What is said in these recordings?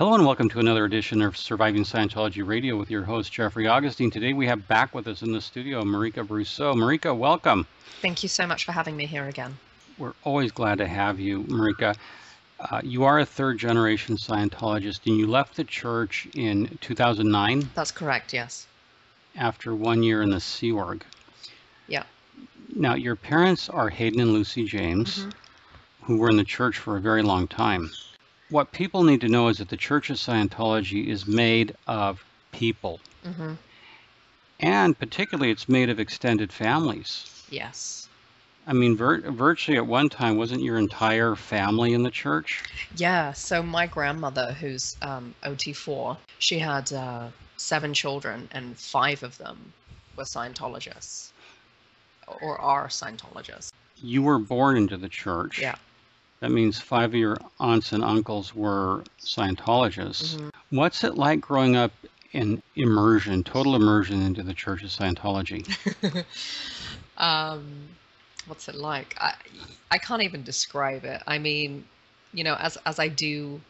Hello and welcome to another edition of Surviving Scientology Radio with your host, Jeffrey Augustine. Today we have back with us in the studio Mareka Brousseau. Mareka, welcome. Thank you so much for having me here again. We're always glad to have you, Mareka. Uh, you are a third generation Scientologist and you left the church in 2009 That's correct, yes. after one year in the Sea Org. Yeah. Now, your parents are Hayden and Lucy James, Mhm. who were in the church for a very long time. What people need to know is that the Church of Scientology is made of people, hmm and particularly it's made of extended families. Yes. I mean, vir- virtually at one time, wasn't your entire family in the church? Yeah, so my grandmother, who's um, OT4, she had uh, seven children, and five of them were Scientologists or are Scientologists. You were born into the church. Yeah. That means five of your aunts and uncles were Scientologists. Mhm. What's it like growing up in immersion, total immersion into the Church of Scientology? um, what's it like? I I can't even describe it. I mean, you know, as as I do,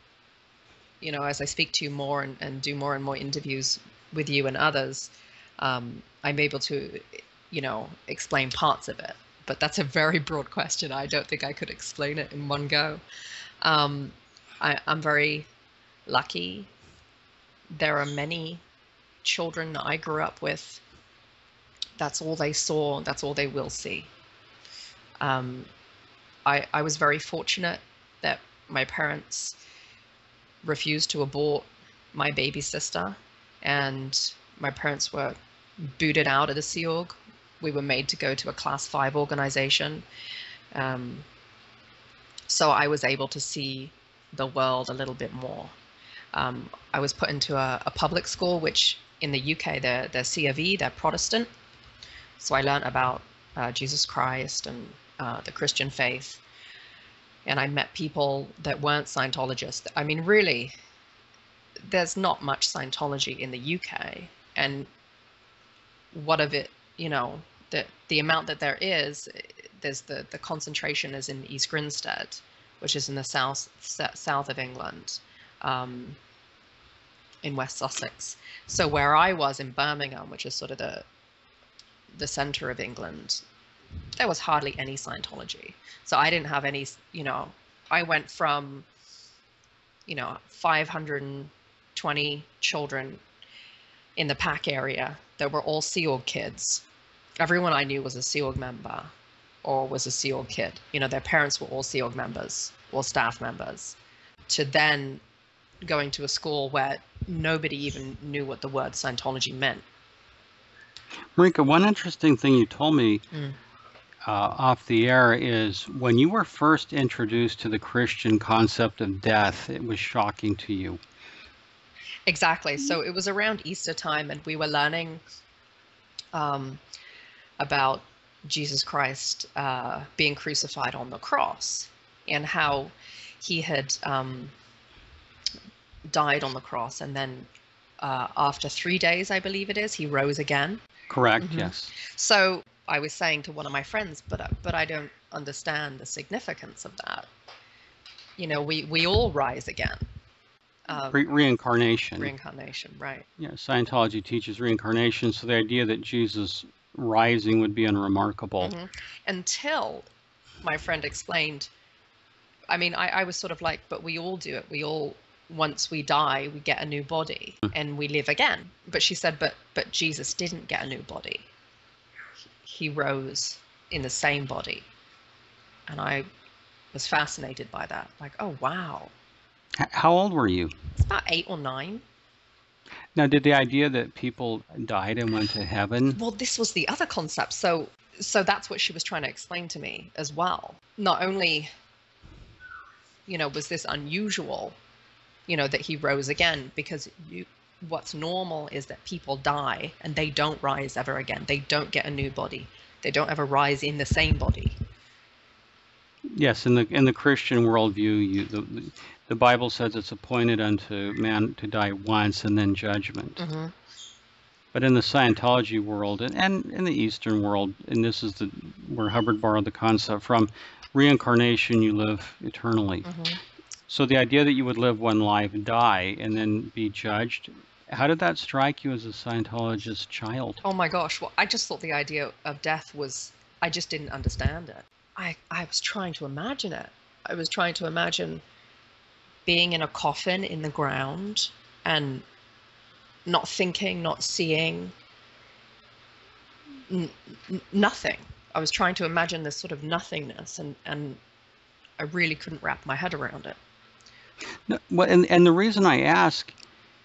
you know, as I speak to you more and, and do more and more interviews with you and others, um, I'm able to, you know, explain parts of it. But that's a very broad question. I don't think I could explain it in one go. Um, I, I'm very lucky. There are many children I grew up with that's all they saw that's all they will see um, I, I was very fortunate that my parents refused to abort my baby sister and my parents were booted out of the Sea Org. We were made to go to a class five organization. Um, so I was able to see the world a little bit more. Um, I was put into a, a public school, which in the UK, they're, they're C of E, they're Protestant. So I learned about uh, Jesus Christ and uh, the Christian faith. And I met people that weren't Scientologists. I mean, really, there's not much Scientology in the UK. And what of it, you know, the, the amount that there is, there's the, the concentration is in East Grinstead, which is in the south, south of England. Um, in West Sussex. So where I was in Birmingham, which is sort of the the center of England, there was hardly any Scientology. So I didn't have any, you know, I went from, you know, 520 children in the PAC area that were all Sea Org kids. Everyone I knew was a Sea Org member or was a Sea Org kid. You know, their parents were all Sea Org members or staff members. To then going to a school where nobody even knew what the word Scientology meant. Mareka, one interesting thing you told me Mm. uh, off the air is when you were first introduced to the Christian concept of death, it was shocking to you. Exactly. So it was around Easter time, and we were learning um, about Jesus Christ uh, being crucified on the cross and how he had um, died on the cross, and then uh, after three days, I believe it is, he rose again. Correct, Mhm. yes. So I was saying to one of my friends, but uh, but I don't understand the significance of that. You know, we we all rise again. Um, Re- reincarnation. reincarnation, right? yeah, Scientology teaches reincarnation, so the idea that Jesus rising would be unremarkable. Mhm. Until my friend explained. I mean, I, I was sort of like, but we all do it. We all, once we die, we get a new body and we live again. But she said, but but Jesus didn't get a new body. He rose in the same body, and I was fascinated by that. Like, oh wow, how old were you? it's about eight or nine. Now, did the idea that people died and went to heaven? Well, this was the other concept. So, so that's what she was trying to explain to me as well. Not only, you know, was this unusual, you know, that he rose again, because you, what's normal is that people die and they don't rise ever again. They don't get a new body. They don't ever rise in the same body. Yes, in the in the Christian worldview, you the the Bible says it's appointed unto man to die once and then judgment. hmm But in the Scientology world and, and in the Eastern world, and this is the where Hubbard borrowed the concept from, reincarnation, you live eternally. hmm So the idea that you would live one life, die, and then be judged, how did that strike you as a Scientologist child? Oh my gosh, well, I just thought the idea of death was, I just didn't understand it. I, I was trying to imagine it. I was trying to imagine being in a coffin in the ground and not thinking, not seeing, n- nothing. I was trying to imagine this sort of nothingness, and, and I really couldn't wrap my head around it. No, well, and, and the reason I ask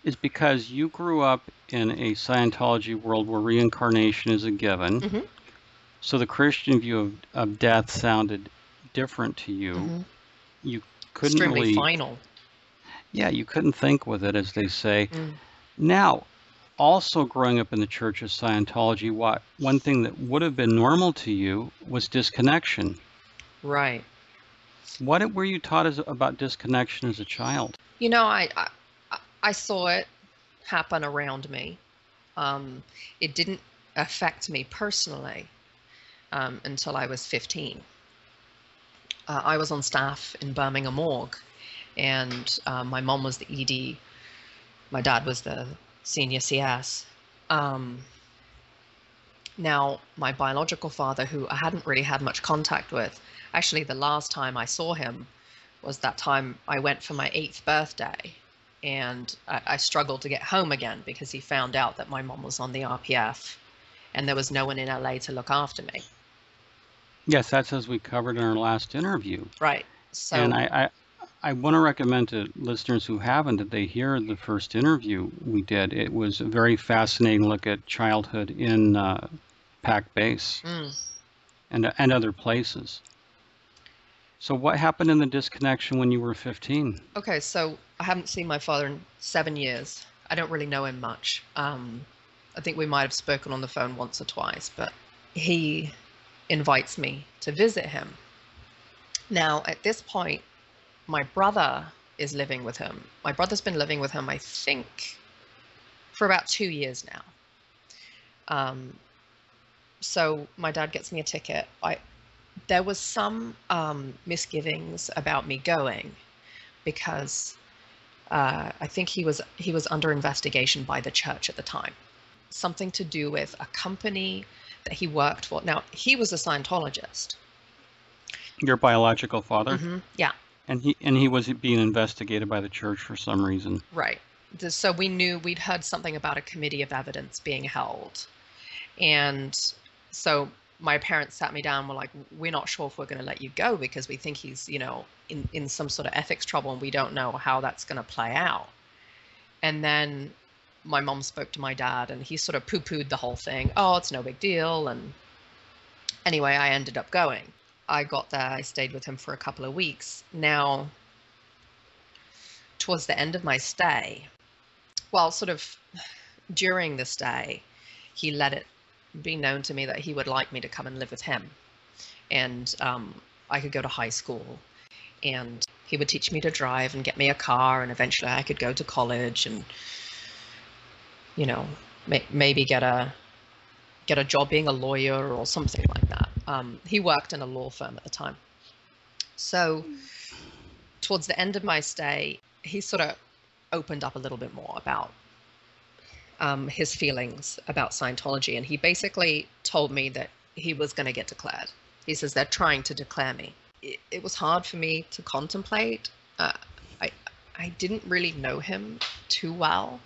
is because you grew up in a Scientology world where reincarnation is a given. hmm So the Christian view of, of death sounded different to you. hmm You couldn't Extremely really, final. Yeah, you couldn't think with it, as they say. Mm. Now, also growing up in the Church of Scientology, what one thing that would have been normal to you was disconnection. Right. What were you taught as, about disconnection as a child? You know, I, I I- saw it happen around me. Um, it didn't affect me personally um, until I was 15. Uh, I was on staff in Birmingham Org, and uh, my mom was the ED. My dad was the senior CS. Um, now, my biological father, who I hadn't really had much contact with, actually, the last time I saw him was that time I went for my eighth birthday and I, I struggled to get home again because he found out that my mom was on the RPF and there was no one in LA to look after me. Yes, that's as we covered in our last interview. Right. So, And I, I, I want to recommend to listeners who haven't that they hear the first interview we did. It was a very fascinating look at childhood in uh, PAC Base mm, and and other places. So what happened in the disconnection when you were 15? okay, so I haven't seen my father in seven years. I don't really know him much. Um, I think we might have spoken on the phone once or twice, but he invites me to visit him. Now, at this point, my brother is living with him. My brother's been living with him, I think, for about two years now. Um, so my dad gets me a ticket. I there was some um, misgivings about me going because uh, I think he was he was under investigation by the church at the time. Something to do with a company that he worked for. Now he was a Scientologist. Your biological father, Mhm, Yeah, and he and he was being investigated by the church for some reason. right. So we knew we'd heard something about a committee of evidence being held, and so my parents sat me down. and Were like, "We're not sure if we're going to let you go because we think he's, you know, in in some sort of ethics trouble, and we don't know how that's going to play out." And then my mom spoke to my dad, and he sort of poo-pooed the whole thing. Oh, it's no big deal. And anyway, I ended up going. I got there. I stayed with him for a couple of weeks. Now, towards the end of my stay, well, sort of during the stay, he let it be known to me that he would like me to come and live with him. And um, I could go to high school and he would teach me to drive and get me a car and eventually I could go to college and you know may, maybe get a get a job being a lawyer or something like that. Um, he worked in a law firm at the time. So towards the end of my stay, he sort of opened up a little bit more about um, his feelings about Scientology. And he basically told me that he was going to get declared. He says they're trying to declare me. It, it was hard for me to contemplate. Uh, I, I didn't really know him too well.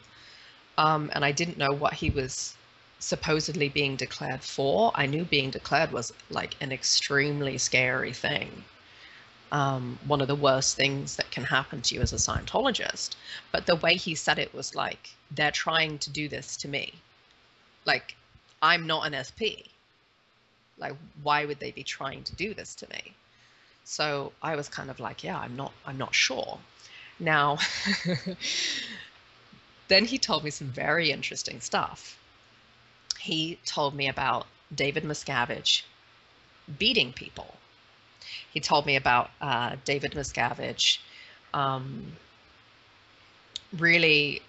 Um, and I didn't know what he was supposedly being declared for. I knew being declared was like an extremely scary thing. Um, one of the worst things that can happen to you as a Scientologist. But the way he said it was like, they're trying to do this to me. Like, I'm not an SP. Like, why would they be trying to do this to me? So I was kind of like, yeah, I'm not, I'm not sure. Now, then he told me some very interesting stuff. He told me about David Miscavige beating people. He told me about uh, David Miscavige um, really,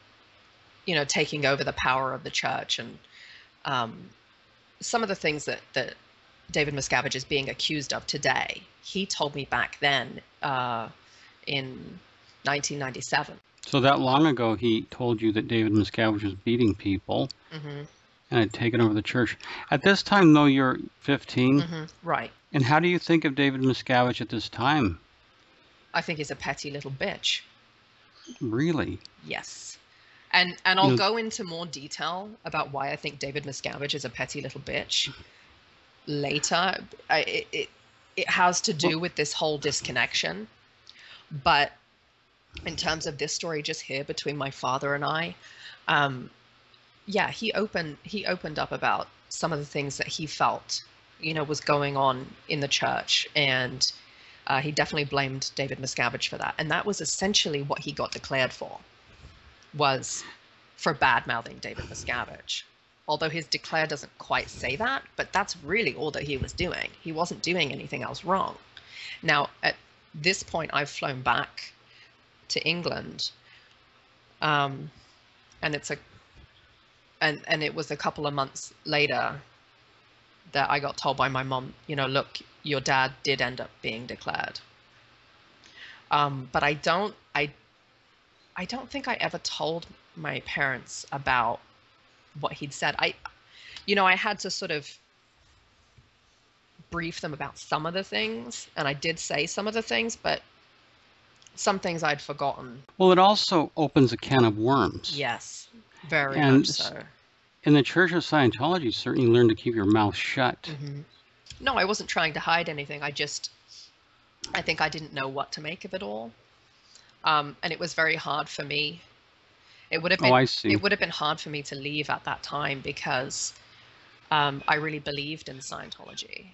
you know, taking over the power of the church and um, some of the things that, that David Miscavige is being accused of today. He told me back then uh, in 1997. So that long ago, he told you that David Miscavige was beating people hmm and had taken over the church. At this time, though, you're 15. hmm Right. And how do you think of David Miscavige at this time? I think he's a petty little bitch. Really? Yes. And and I'll go into more detail about why I think David Miscavige is a petty little bitch later. I, it, it it has to do with this whole disconnection. But in terms of this story just here between my father and I, um, yeah, he opened he opened up about some of the things that he felt, you know, was going on in the church, and uh, he definitely blamed David Miscavige for that, and that was essentially what he got declared for, was for bad mouthing David Miscavige. Although his declare doesn't quite say that, but that's really all that he was doing. He wasn't doing anything else wrong. Now, at this point, I've flown back to England, um, and it's a and and it was a couple of months later that I got told by my mom, you know, look, your dad did end up being declared. Um, but I don't, I, I don't think I ever told my parents about what he'd said. I, you know, I had to sort of brief them about some of the things, and I did say some of the things, but some things I'd forgotten. Well, it also opens a can of worms. Yes, very And much so. In the Church of Scientology, you certainly learn to keep your mouth shut. hmm No, I wasn't trying to hide anything. I just, I think I didn't know what to make of it all, um, and it was very hard for me. It would have been, Oh, I see. it would have been hard for me to leave at that time because um, I really believed in Scientology,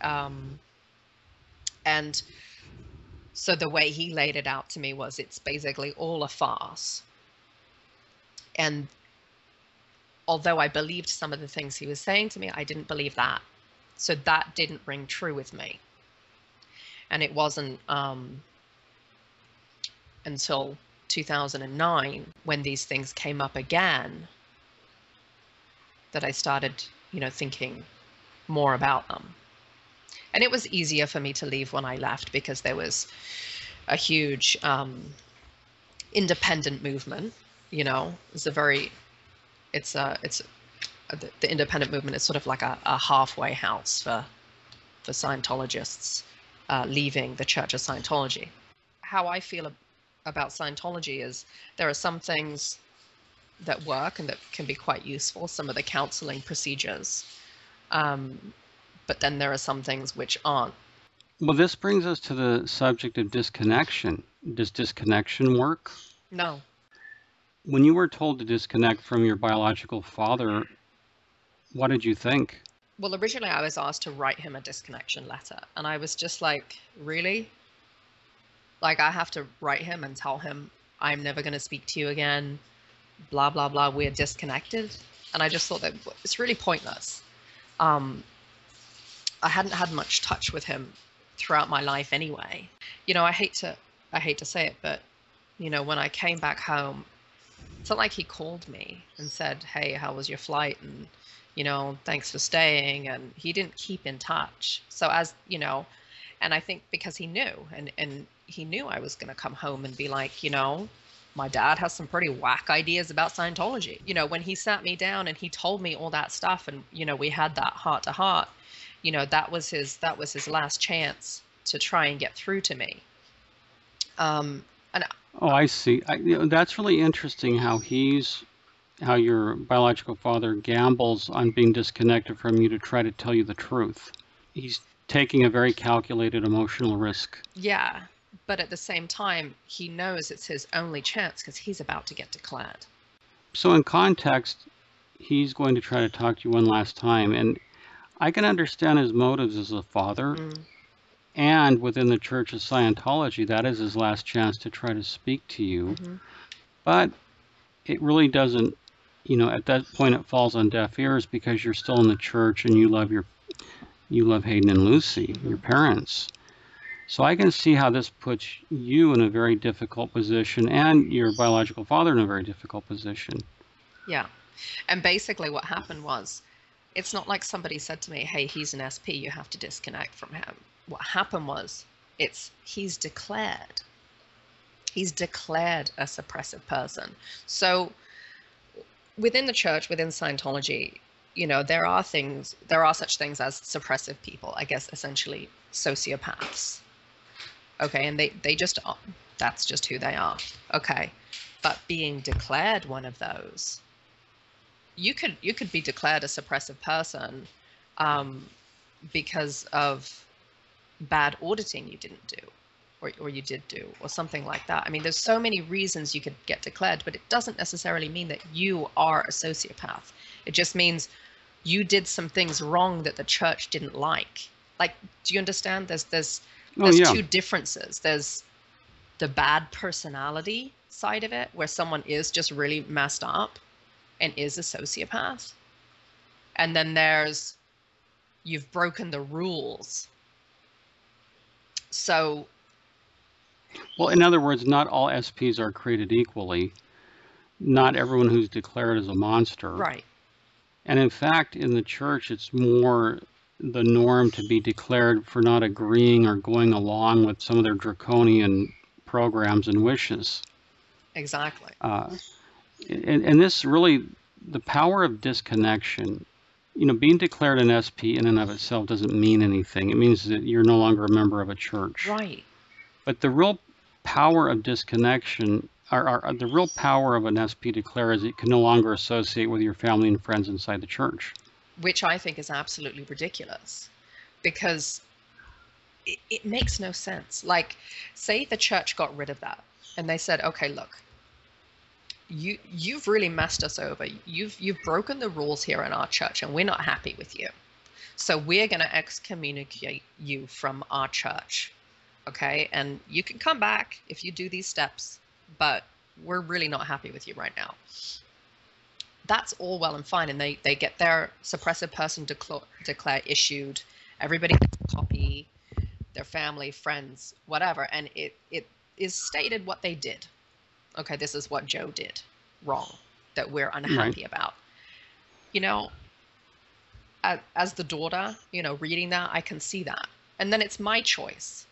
um, and so the way he laid it out to me was it's basically all a farce. And although I believed some of the things he was saying to me, I didn't believe that. So that didn't ring true with me. And it wasn't um, until 2009 when these things came up again that I started, you know, thinking more about them. And it was easier for me to leave when I left because there was a huge um, independent movement. You know, it's a very, it's a, it's a, the, the independent movement is sort of like a, a halfway house for for Scientologists uh, leaving the Church of Scientology. How I feel ab- about Scientology is there are some things that work and that can be quite useful, some of the counseling procedures, um, but then there are some things which aren't. Well, this brings us to the subject of disconnection. Does disconnection work? No, When you were told to disconnect from your biological father, what did you think? Well, originally I was asked to write him a disconnection letter, and I was just like, really? Like, I have to write him and tell him I'm never going to speak to you again, blah, blah, blah, we're disconnected. And I just thought that it's really pointless. Um, I hadn't had much touch with him throughout my life anyway. You know, I hate to, I hate to say it, but, you know, when I came back home, it's not like he called me and said, hey, how was your flight? And, you know, thanks for staying. And he didn't keep in touch. So as, you know, and I think because he knew and, and he knew I was going to come home and be like, you know, my dad has some pretty whack ideas about Scientology. You know, when he sat me down and he told me all that stuff and, you know, we had that heart to heart, you know, that was his, that was his last chance to try and get through to me. Um, Oh, I see. I, you know, that's really interesting how he's, how your biological father gambles on being disconnected from you to try to tell you the truth. He's taking a very calculated emotional risk. yeah, but at the same time, he knows it's his only chance because he's about to get declared. So, in context, he's going to try to talk to you one last time. And I can understand his motives as a father. Mm. And within the Church of Scientology, that is his last chance to try to speak to you. Mhm. But it really doesn't, you know, at that point it falls on deaf ears because you're still in the church and you love your, you love Hayden and Lucy, your parents. So I can see how this puts you in a very difficult position and your biological father in a very difficult position. Yeah. And basically, what happened was it's not like somebody said to me, hey, he's an SP, you have to disconnect from him. What happened was it's he's declared. He's declared a suppressive person. So within the church, within Scientology, you know, there are things, there are such things as suppressive people, I guess essentially sociopaths. Okay, and they, they just are, that's just who they are. Okay. But being declared one of those, you could you could be declared a suppressive person um, because of bad auditing you didn't do or, or you did do or something like that. I mean there's so many reasons you could get declared but it doesn't necessarily mean that you are a sociopath. It just means you did some things wrong that the church didn't like. Like do you understand? There's there's Oh, there's yeah. two differences. There's the bad personality side of it where someone is just really messed up and is a sociopath. And then there's you've broken the rules so Well, in other words, not all SPs are created equally. Not everyone who's declared is a monster. right And in fact, in the church, it's more the norm to be declared for not agreeing or going along with some of their draconian programs and wishes. exactly Uh, and, and this really, the power of disconnection, you know, being declared an SP in and of itself doesn't mean anything. It means that you're no longer a member of a church. right But the real power of disconnection, or, or the real power of an SP declare is it can no longer associate with your family and friends inside the church. which i think is absolutely ridiculous because it, it makes no sense like say the church got rid of that and they said okay look you you've really messed us over. You've you've broken the rules here in our church and we're not happy with you. So we're going to excommunicate you from our church okay? And you can come back if you do these steps but we're really not happy with you right now. That's all well and fine and they they get their suppressive person declare, declare issued everybody gets a copy their family friends whatever and it it is stated what they did okay this is what joe did wrong that we're mm-hmm. unhappy about. You know as, as the daughter you know reading that i can see that. And then it's my choice.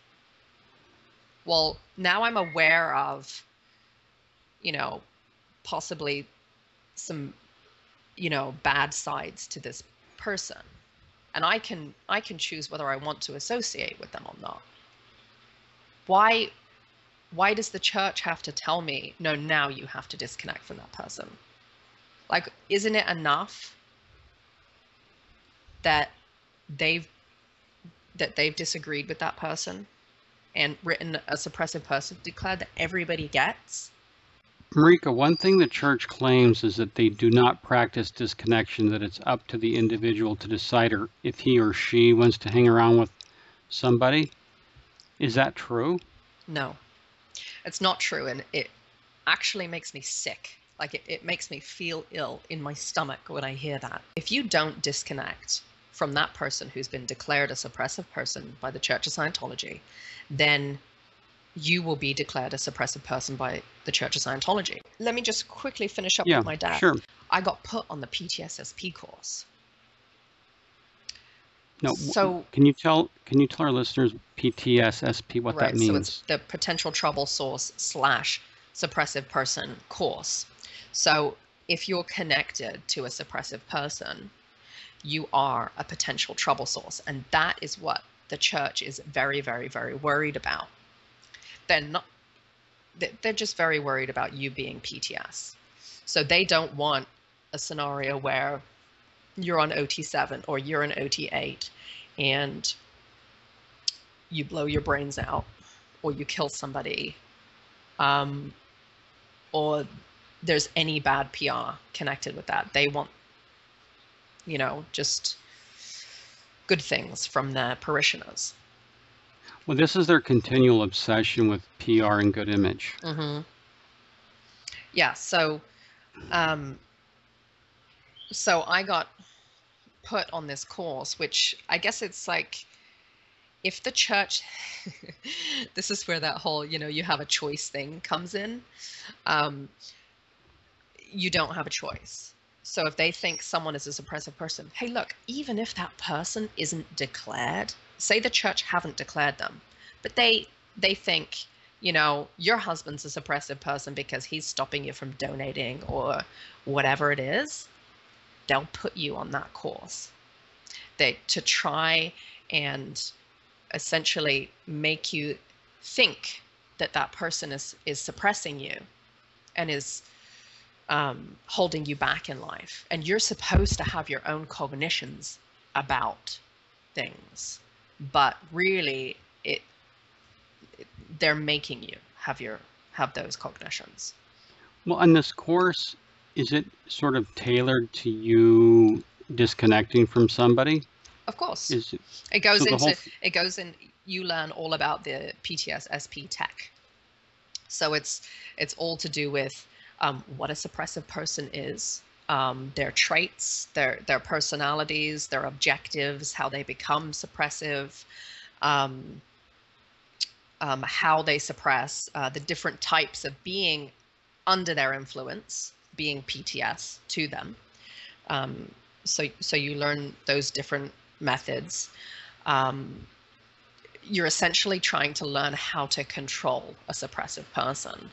Well now i'm aware of you know possibly some you know bad sides to this person. And i can i can choose whether i want to associate with them or not. Why why does the church have to tell me no now you have to disconnect from that person like isn't it enough that they've that they've disagreed with that person and written a suppressive person declared that everybody gets Mareka, one thing the church claims is that they do not practice disconnection, that it's up to the individual to decide or if he or she wants to hang around with somebody. Is that true? No, it's not true. And it actually makes me sick. Like it, it makes me feel ill in my stomach when I hear that. If you don't disconnect from that person who's been declared a suppressive person by the Church of Scientology, then you will be declared a suppressive person by the Church of Scientology. Let me just quickly finish up Yeah, with my dad. sure. I got put on the PTSSP course. No. So- can you tell can you tell our listeners PTSSP what that means? So it's the potential trouble source slash suppressive person course. So if you're connected to a suppressive person, you are a potential trouble source. And that is what the church is very, very, very worried about. They're not, they- they're just very worried about you being PTS. So they don't want a scenario where you're on OT7 or you're on OT8 and you blow your brains out or you kill somebody um, or there's any bad PR connected with that. They want, you know, just good things from their parishioners. well, this is their continual obsession with PR and good image. Mm-hmm. Yeah. So, um, so I got put on this course, which I guess it's like, if the church, this is where that whole, you know, you have a choice thing comes in. Um, you don't have a choice. So if they think someone is a suppressive person, hey, look, even if that person isn't declared, say the church haven't declared them, but they they think you know, your husband's a suppressive person because he's stopping you from donating or whatever it is, they'll put you on that course. They to try and essentially make you think that that person is is suppressing you and is um, holding you back in life. And you're supposed to have your own cognitions about things, but really, it, it they're making you have your have those cognitions. Well, in this course, is it sort of tailored to you disconnecting from somebody? Of course, Is it, it goes so into whole- it goes in. You learn all about the PTS SP tech. So it's it's all to do with um, what a suppressive person is, um, their traits, their their personalities, their objectives, how they become suppressive, um, um, how they suppress, uh, the different types of being under their influence, being PTS to them. Um, so so you learn those different methods. Um, you're essentially trying to learn how to control a suppressive person.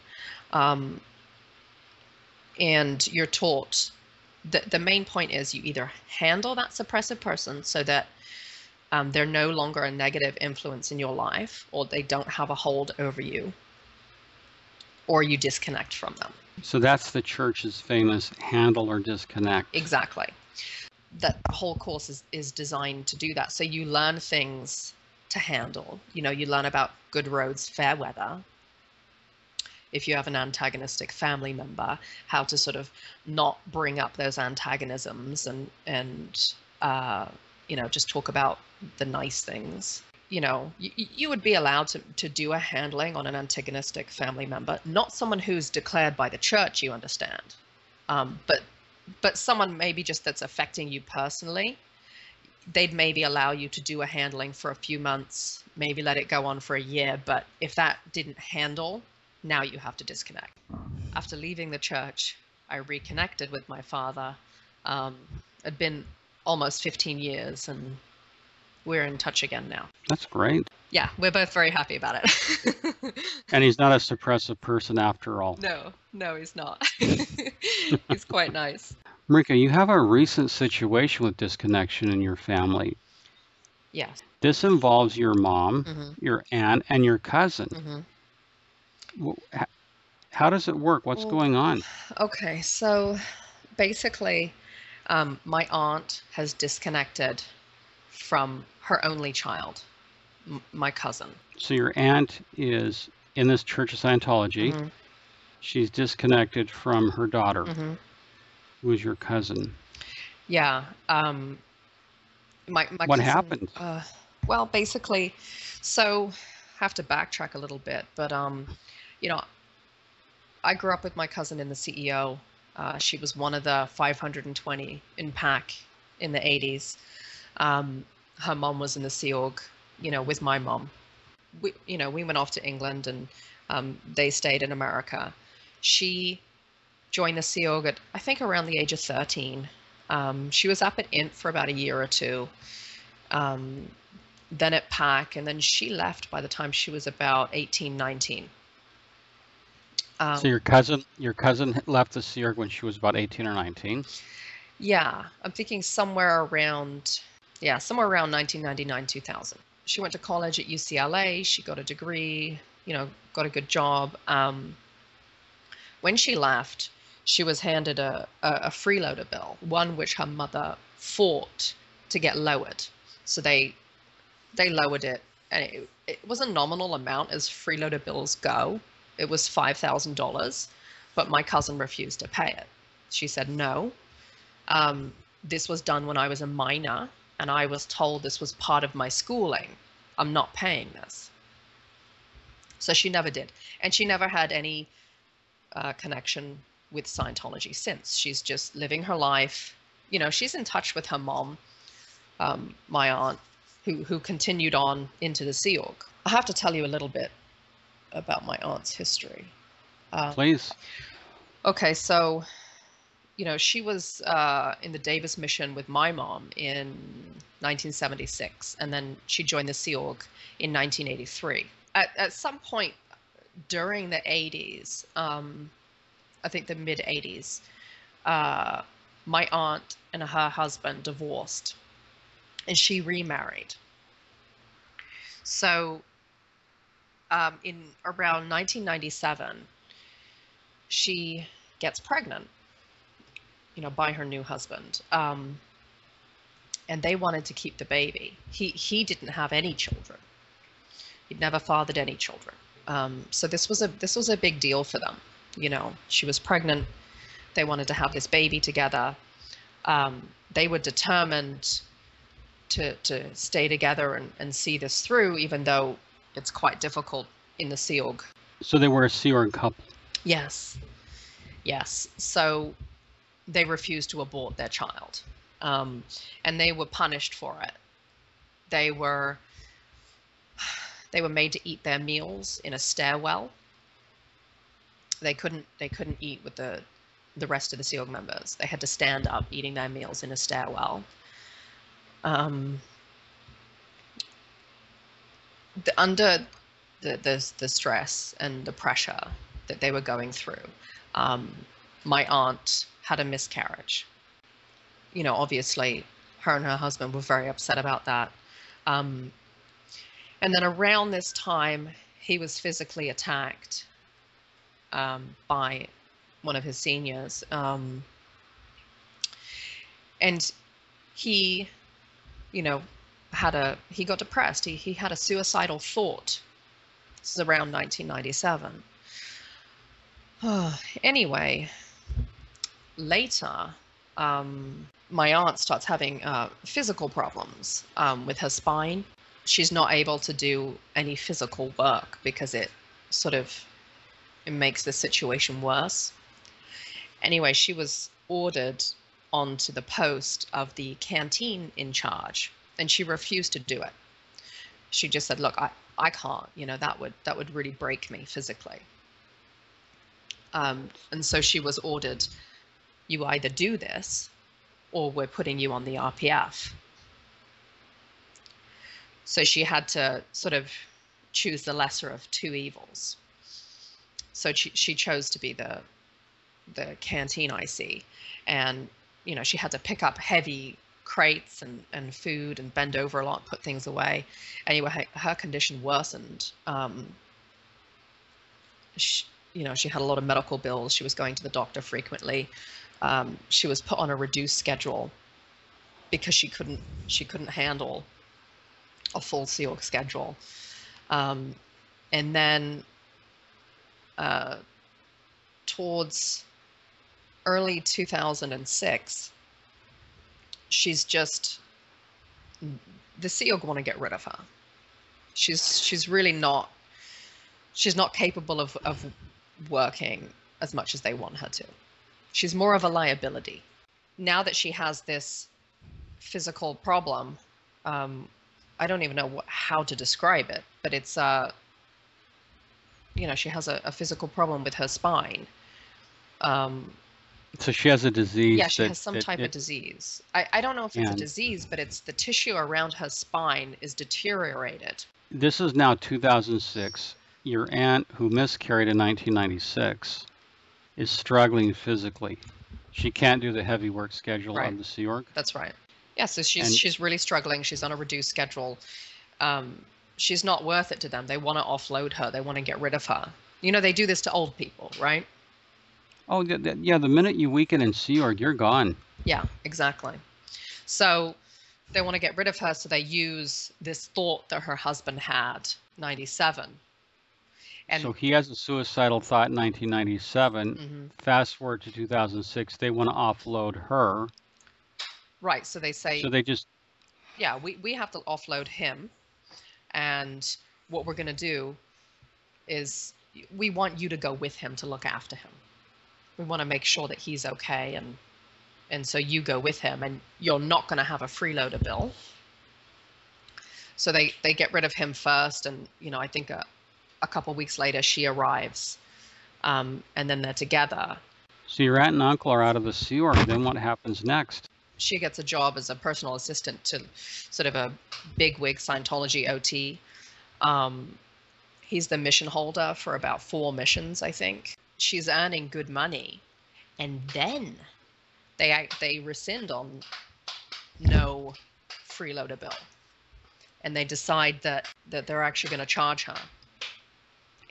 Um, and you're taught that the main point is you either handle that suppressive person so that um, they're no longer a negative influence in your life or they don't have a hold over you, or you disconnect from them. so that's the church's famous handle or disconnect. Exactly. That whole course is, is designed to do that. So you learn things to handle. You know, you learn about good roads, fair weather. If you have an antagonistic family member, how to sort of not bring up those antagonisms and and uh, you know just talk about the nice things. You know, you, you would be allowed to, to do a handling on an antagonistic family member, not someone who's declared by the church. You understand, um, but but someone maybe just that's affecting you personally they'd maybe allow you to do a handling for a few months maybe let it go on for a year but if that didn't handle now you have to disconnect after leaving the church i reconnected with my father um, it'd been almost 15 years and we're in touch again now That's great. yeah we're both very happy about it And he's not a suppressive person after all. no no he's not he's quite nice Mareka, you have a recent situation with disconnection in your family. yes This involves your mom, hmm your aunt, and your cousin. hmm How does it work? What's Well, going on? Okay, so basically, um, my aunt has disconnected from her only child, m- my cousin. So your aunt is in this Church of Scientology. Mhm, She's disconnected from her daughter, mhm. who is your cousin. Yeah. Um, my, my What cousin- happened? Uh, well, basically, so have to backtrack a little bit, but um, you know, I grew up with my cousin in the CEO. Uh, she was one of the 520 in PAC in the 80s. Um, her mom was in the Sea Org, you know, with my mom. We, you know, we went off to England and um, they stayed in America. She joined the Sea Org at, I think, around the age of 13. Um, she was up at INT for about a year or two. Um, then at PAC, and then she left by the time she was about 18, 19. Um, so your cousin, your cousin left the Sea Org when she was about 18 or 19. Yeah, I'm thinking somewhere around, yeah, somewhere around 1999, 2000. She went to college at UCLA. She got a degree, you know, got a good job. Um, when she left, she was handed a, a, a freeloader bill, one which her mother fought to get lowered. So they they lowered it, and it, it was a nominal amount as freeloader bills go. It was five thousand dollars, but my cousin refused to pay it. She said no, um, this was done when I was a minor, and I was told this was part of my schooling. I'm not paying this. So she never did. And she never had any uh, connection with Scientology since. She's just living her life. You know, she's in touch with her mom, um, my aunt, who, who continued on into the Sea Org. I have to tell you a little bit about my aunt's history. Um, Please. Okay, so, you know, she was uh, in the Davis mission with my mom in 1976, and then she joined the Sea Org in 1983. At, at some point during the 80s, um, I think the mid 80s, uh, my aunt and her husband divorced and she remarried. So um, in around 1997, she gets pregnant, you know, by her new husband. Um, and they wanted to keep the baby. He he didn't have any children. He'd never fathered any children. Um, so this was a this was a big deal for them. You know, she was pregnant. They wanted to have this baby together. Um, they were determined to to stay together and, and see this through, even though it's quite difficult in the Sea Org. So they were a Sea Org couple. Yes, yes. So they refused to abort their child, um, and they were punished for it. They were they were made to eat their meals in a stairwell. They couldn't they couldn't eat with the the rest of the Sea Org members. They had to stand up eating their meals in a stairwell. Um, the, under the, the, the stress and the pressure that they were going through, um, my aunt had a miscarriage. You know, obviously, her and her husband were very upset about that. Um, and then around this time, he was physically attacked um, by one of his seniors. Um, and he, you know, had a, he got depressed. He, he had a suicidal thought. This is around 1997. anyway, later, um, my aunt starts having uh, physical problems um, with her spine. She's not able to do any physical work because it sort of it makes the situation worse anyway, she was ordered onto the post of the canteen in charge, and she refused to do it. She just said, "Look, I, I can't. You know, that would that would really break me physically." Um, and so she was ordered, "You either do this, or we're putting you on the RPF." So she had to sort of choose the lesser of two evils. So she, she chose to be the the canteen IC, and you know she had to pick up heavy crates and, and food and bend over a lot, put things away. Anyway, her, her condition worsened. Um, she, you know, she had a lot of medical bills. She was going to the doctor frequently. Um, she was put on a reduced schedule because she couldn't she couldn't handle a full Sea Org schedule. Um, and then uh, towards early 2006, she's just the Sea Org want to get rid of her. She's she's really not she's not capable of, of working as much as they want her to. She's more of a liability. Now that she has this physical problem, um, I don't even know what, how to describe it, but it's uh, you know, she has a, a physical problem with her spine. Um, so she has a disease. Yeah, she that, has some that type it, of disease. I, I don't know if it's a disease, but it's the tissue around her spine is deteriorated. This is now 2006. Your aunt, who miscarried in 1996, is struggling physically. She can't do the heavy work schedule Right. of the Sea Org. That's right. Yeah, so she's And- she's really struggling. She's on a reduced schedule. Um, she's not worth it to them. They want to offload her. They want to get rid of her. You know, they do this to old people, right? Oh, yeah. The minute you weaken in Sea Org, you're gone. Yeah, exactly. So they want to get rid of her, so they use this thought that her husband had, 97. And so he has a suicidal thought in 1997. Mhm. Fast forward to 2006, they want to offload her. right, so they say, So they just yeah, we, we have to offload him. And what we're going to do is we want you to go with him to look after him. We want to make sure that he's okay. And, and so you go with him and you're not going to have a freeloader bill. So they, they get rid of him first. And, you know, I think a, a couple weeks later she arrives. Um, and then they're together. so your aunt and uncle are out of the Sea Org. Then what happens next? she gets a job as a personal assistant to sort of a big wig Scientology OT. Um, He's the mission holder for about four missions, I think. She's earning good money, and then they act- they rescind on no freeloader bill, and they decide that that they're actually going to charge her.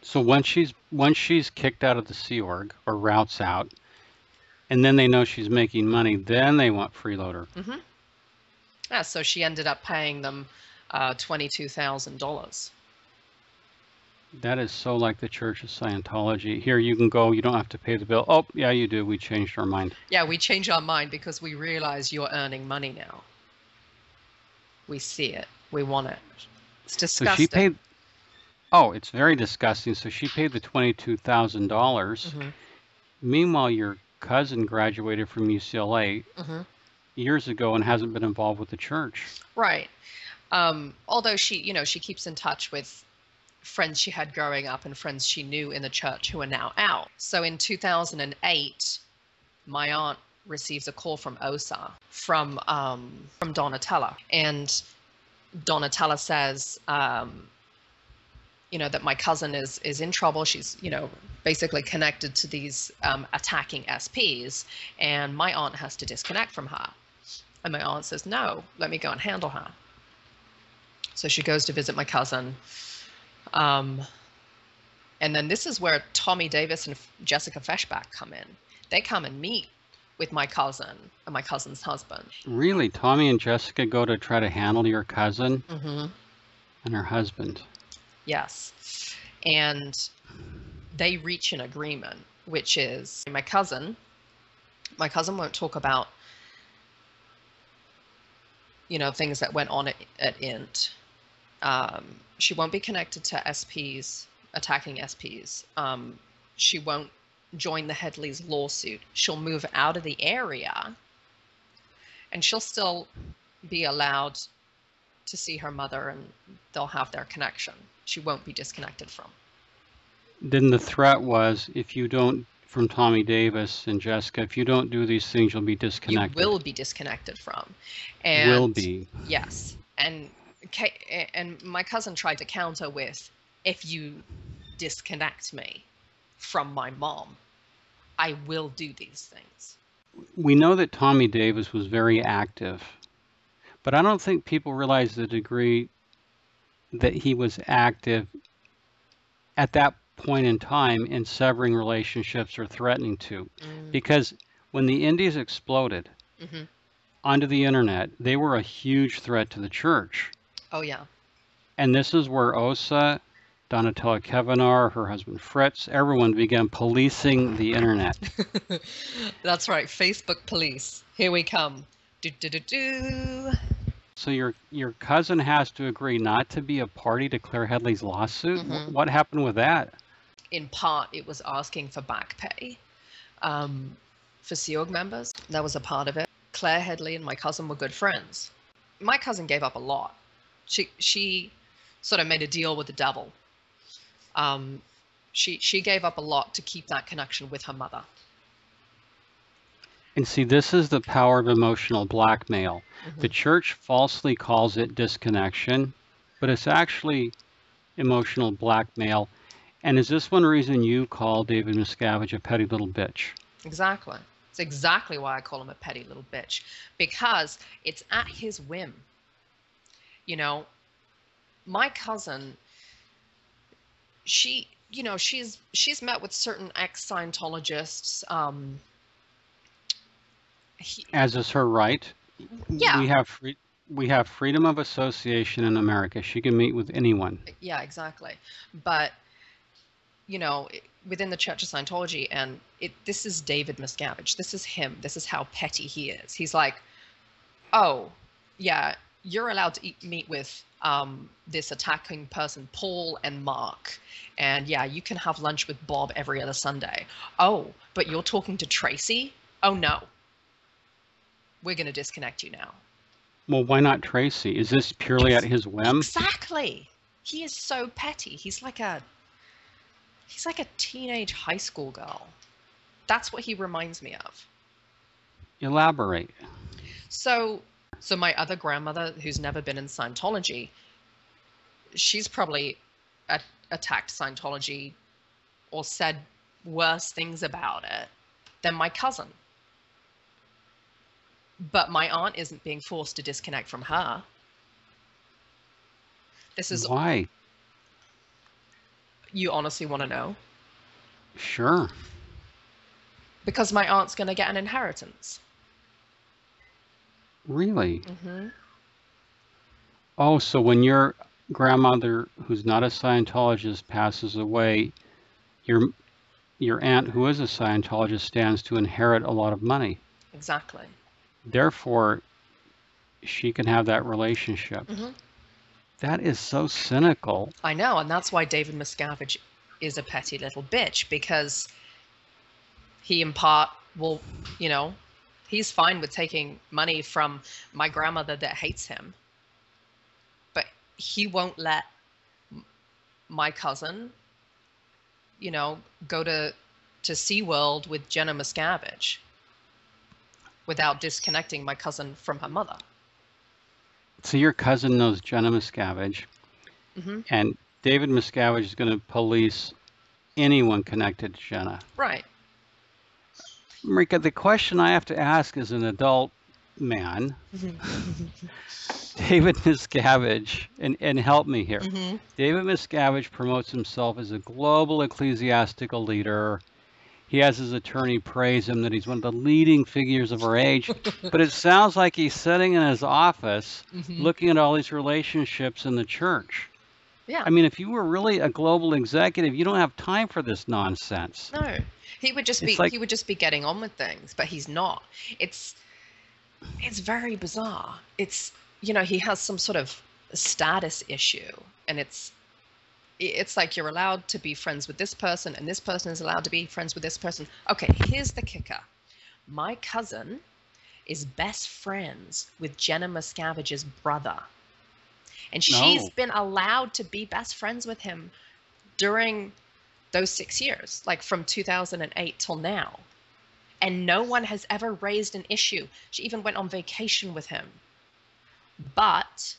So once she's once she's kicked out of the Sea Org or routes out, and then they know she's making money, then they want freeloader. hmm Yeah, so she ended up paying them uh, twenty-two thousand dollars. That is so like the Church of Scientology. Here you can go, you don't have to pay the bill. Oh, yeah, you do. We changed our mind. Yeah, we changed our mind because we realize you're earning money now. We see it. We want it. It's disgusting. So she paid. Oh, it's very disgusting. So she paid the twenty-two thousand dollars. Mhm, Meanwhile, your cousin graduated from UCLA mhm. years ago and hasn't been involved with the church. Right. Um, although she, you know, she keeps in touch with friends she had growing up and friends she knew in the church who are now out. So in 2008, my aunt receives a call from OSA from um, from Donatella, and Donatella says, um, you know, that my cousin is is in trouble. She's, you know, basically connected to these um, attacking SPs, and my aunt has to disconnect from her. And my aunt says, no, let me go and handle her. So she goes to visit my cousin. Um, and then this is where Tommy Davis and Jessica Feshbach come in. They come and meet with my cousin and my cousin's husband. Really, Tommy and Jessica go to try to handle your cousin hmm and her husband. Yes. And they reach an agreement, which is my cousin, my cousin won't talk about, you know, things that went on at, at INT. Um, she won't be connected to SPs, attacking SPs. Um, she won't join the Headley's lawsuit. She'll move out of the area and she'll still be allowed to see her mother and they'll have their connection. She won't be disconnected from. Then the threat was if you don't, from Tommy Davis and Jessica, if you don't do these things, you'll be disconnected. You will be disconnected from. And Will be. Yes. And and my cousin tried to counter with if you disconnect me from my mom, I will do these things. We know that Tommy Davis was very active, but I don't think people realize the degree that he was active at that point in time in severing relationships or threatening to. Mm, Because when the Indies exploded mhm. onto the internet, they were a huge threat to the church. Oh yeah. And this is where Osa, Donatella Kevinar, her husband Fritz, everyone began policing the internet. That's right. Facebook police. Here we come. Do do do do. So your your cousin has to agree not to be a party to Claire Headley's lawsuit. Mhm. What happened with that? In part, it was asking for back pay um, for Sea Org members. That was a part of it. Claire Headley and my cousin were good friends. My cousin gave up a lot. She she sort of made a deal with the devil. Um, she she gave up a lot to keep that connection with her mother. And see, this is the power of emotional blackmail. The Mhm. church falsely calls it disconnection, but it's actually emotional blackmail. And is this one reason you call David Miscavige a petty little bitch? Exactly. It's exactly why I call him a petty little bitch because it's at his whim. You know, my cousin she, you know, she's she's met with certain ex-Scientologists um he, As is her right. Yeah. We have free, we have freedom of association in America. She can meet with anyone. yeah, exactly. But you know, within the Church of Scientology, and it this is David Miscavige. This is him. This is how petty he is. He's like, oh, yeah, you're allowed to eat, meet with um, this attacking person, Paul and Mark, and yeah, you can have lunch with Bob every other Sunday. Oh, but you're talking to Tracy? Oh no, we're going to disconnect you now. Well, why not Tracy? Is this purely at his whim? Exactly. He is so petty. He's like a he's like a teenage high school girl. That's what he reminds me of. Elaborate. So so my other grandmother who's never been in Scientology, she's probably at attacked Scientology or said worse things about it than my cousin. But my aunt isn't being forced to disconnect from her. This is Why? you honestly want to know Sure. because my aunt's going to get an inheritance. Really? hmm Oh, so when your grandmother, who's not a Scientologist, passes away, your your aunt, who is a Scientologist, stands to inherit a lot of money. Exactly. Therefore, she can have that relationship. Mhm. That is so cynical. I know, and that's why David Miscavige is a petty little bitch because he in part will, you know, he's fine with taking money from my grandmother that hates him, but he won't let my cousin, you know, go to to SeaWorld with Jenna Miscavige without disconnecting my cousin from her mother. So your cousin knows Jenna Miscavige, hmm and David Miscavige is going to police anyone connected to Jenna. Right. Mareka, the question I have to ask as an adult man, David Miscavige, and, and help me here. hmm David Miscavige promotes himself as a global ecclesiastical leader. He has his attorney praise him that he's one of the leading figures of our age. but it sounds like he's sitting in his office hmm looking at all these relationships in the church. Yeah. I mean, if you were really a global executive, you don't have time for this nonsense. No, he would just be like, he would just be getting on with things, but he's not. It's it's very bizarre. It's you know he has some sort of status issue, and it's it's like you're allowed to be friends with this person, and this person is allowed to be friends with this person. Okay, here's the kicker: my cousin is best friends with Jenna Miscavige's brother, and she's No. been allowed to be best friends with him during those six years, like from 2008 till now. And no one has ever raised an issue. She even went on vacation with him. But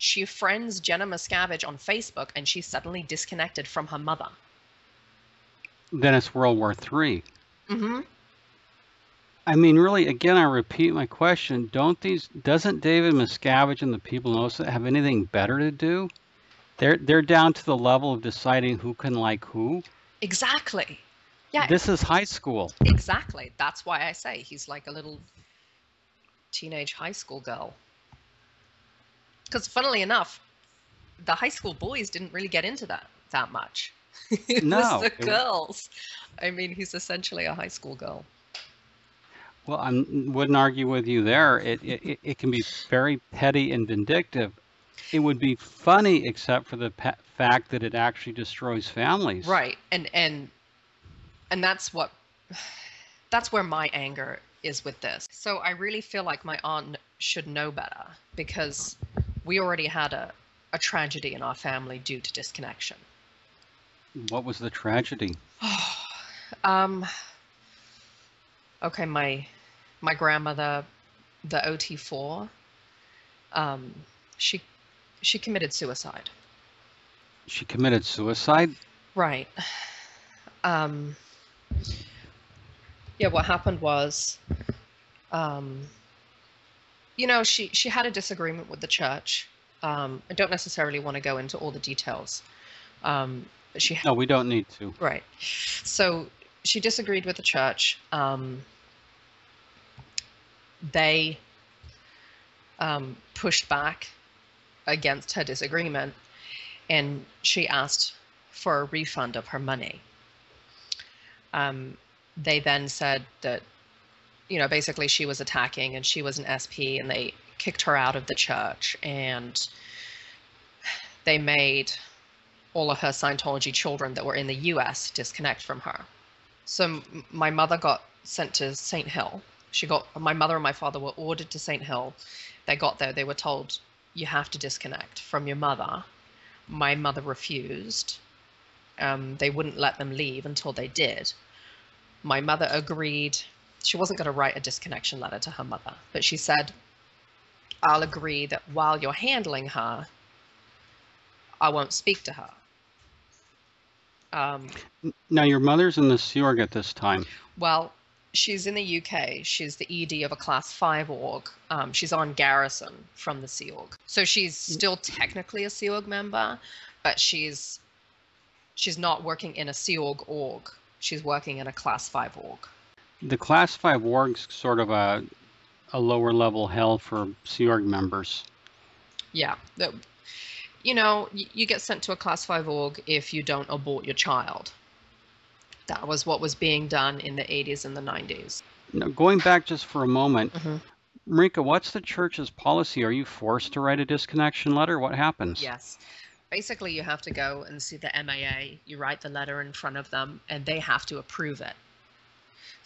she friends Jenna Miscavige on Facebook and she's suddenly disconnected from her mother. Then it's World War III. Mm-hmm. I mean, really, again, I repeat my question. Don't these, doesn't David Miscavige and the people knows that have anything better to do? They're, they're down to the level of deciding who can like who. Exactly. Yeah, This is high school. exactly. That's why I say he's like a little teenage high school girl. Because funnily enough, the high school boys didn't really get into that that much. it No, was the girls. I mean, he's essentially a high school girl. Well, I wouldn't argue with you there. It, it, it- it can be very petty and vindictive. It would be funny, except for the pe- fact that it actually destroys families. Right. And and and that's what that's where my anger is with this. So I really feel like my aunt should know better because we already had a, a tragedy in our family due to disconnection. What was the tragedy? um okay, my my grandmother, the OT4, um, she she committed suicide. She committed suicide? Right. Um, yeah, what happened was, um, you know, she she had a disagreement with the church. Um, I don't necessarily want to go into all the details. Um, but she No, we don't need to. Right. So she disagreed with the church. Um, they um, pushed back against her disagreement and she asked for a refund of her money. Um, they then said that, you know, basically she was attacking and she was an SP and they kicked her out of the church and they made all of her Scientology children that were in the US disconnect from her. So my mother got sent to St. Hill. She got my mother and my father were ordered to St. Hill. They got there, they were told you have to disconnect from your mother. My mother refused. Um, they wouldn't let them leave until they did. My mother agreed. She wasn't going to write a disconnection letter to her mother, but she said, I'll agree that while you're handling her, I won't speak to her. Um, Now, your mother's in the Sea Org at this time. well, she's in the UK. She's the ED of a Class 5 org. Um, she's on garrison from the Sea Org. So she's still technically a Sea Org member, but she's she's not working in a Sea Org org. She's working in a Class 5 org. The Class 5 Org's sort of a, a lower level hell for Sea Org members. Yeah. The, you know, you get sent to a Class 5 org if you don't abort your child. That was what was being done in the 80s and the 90s. Now, going back just for a moment, Mhm. Mareka, what's the church's policy? Are you forced to write a disconnection letter? What happens? Yes. Basically, you have to go and see the MAA. You write the letter in front of them, and they have to approve it.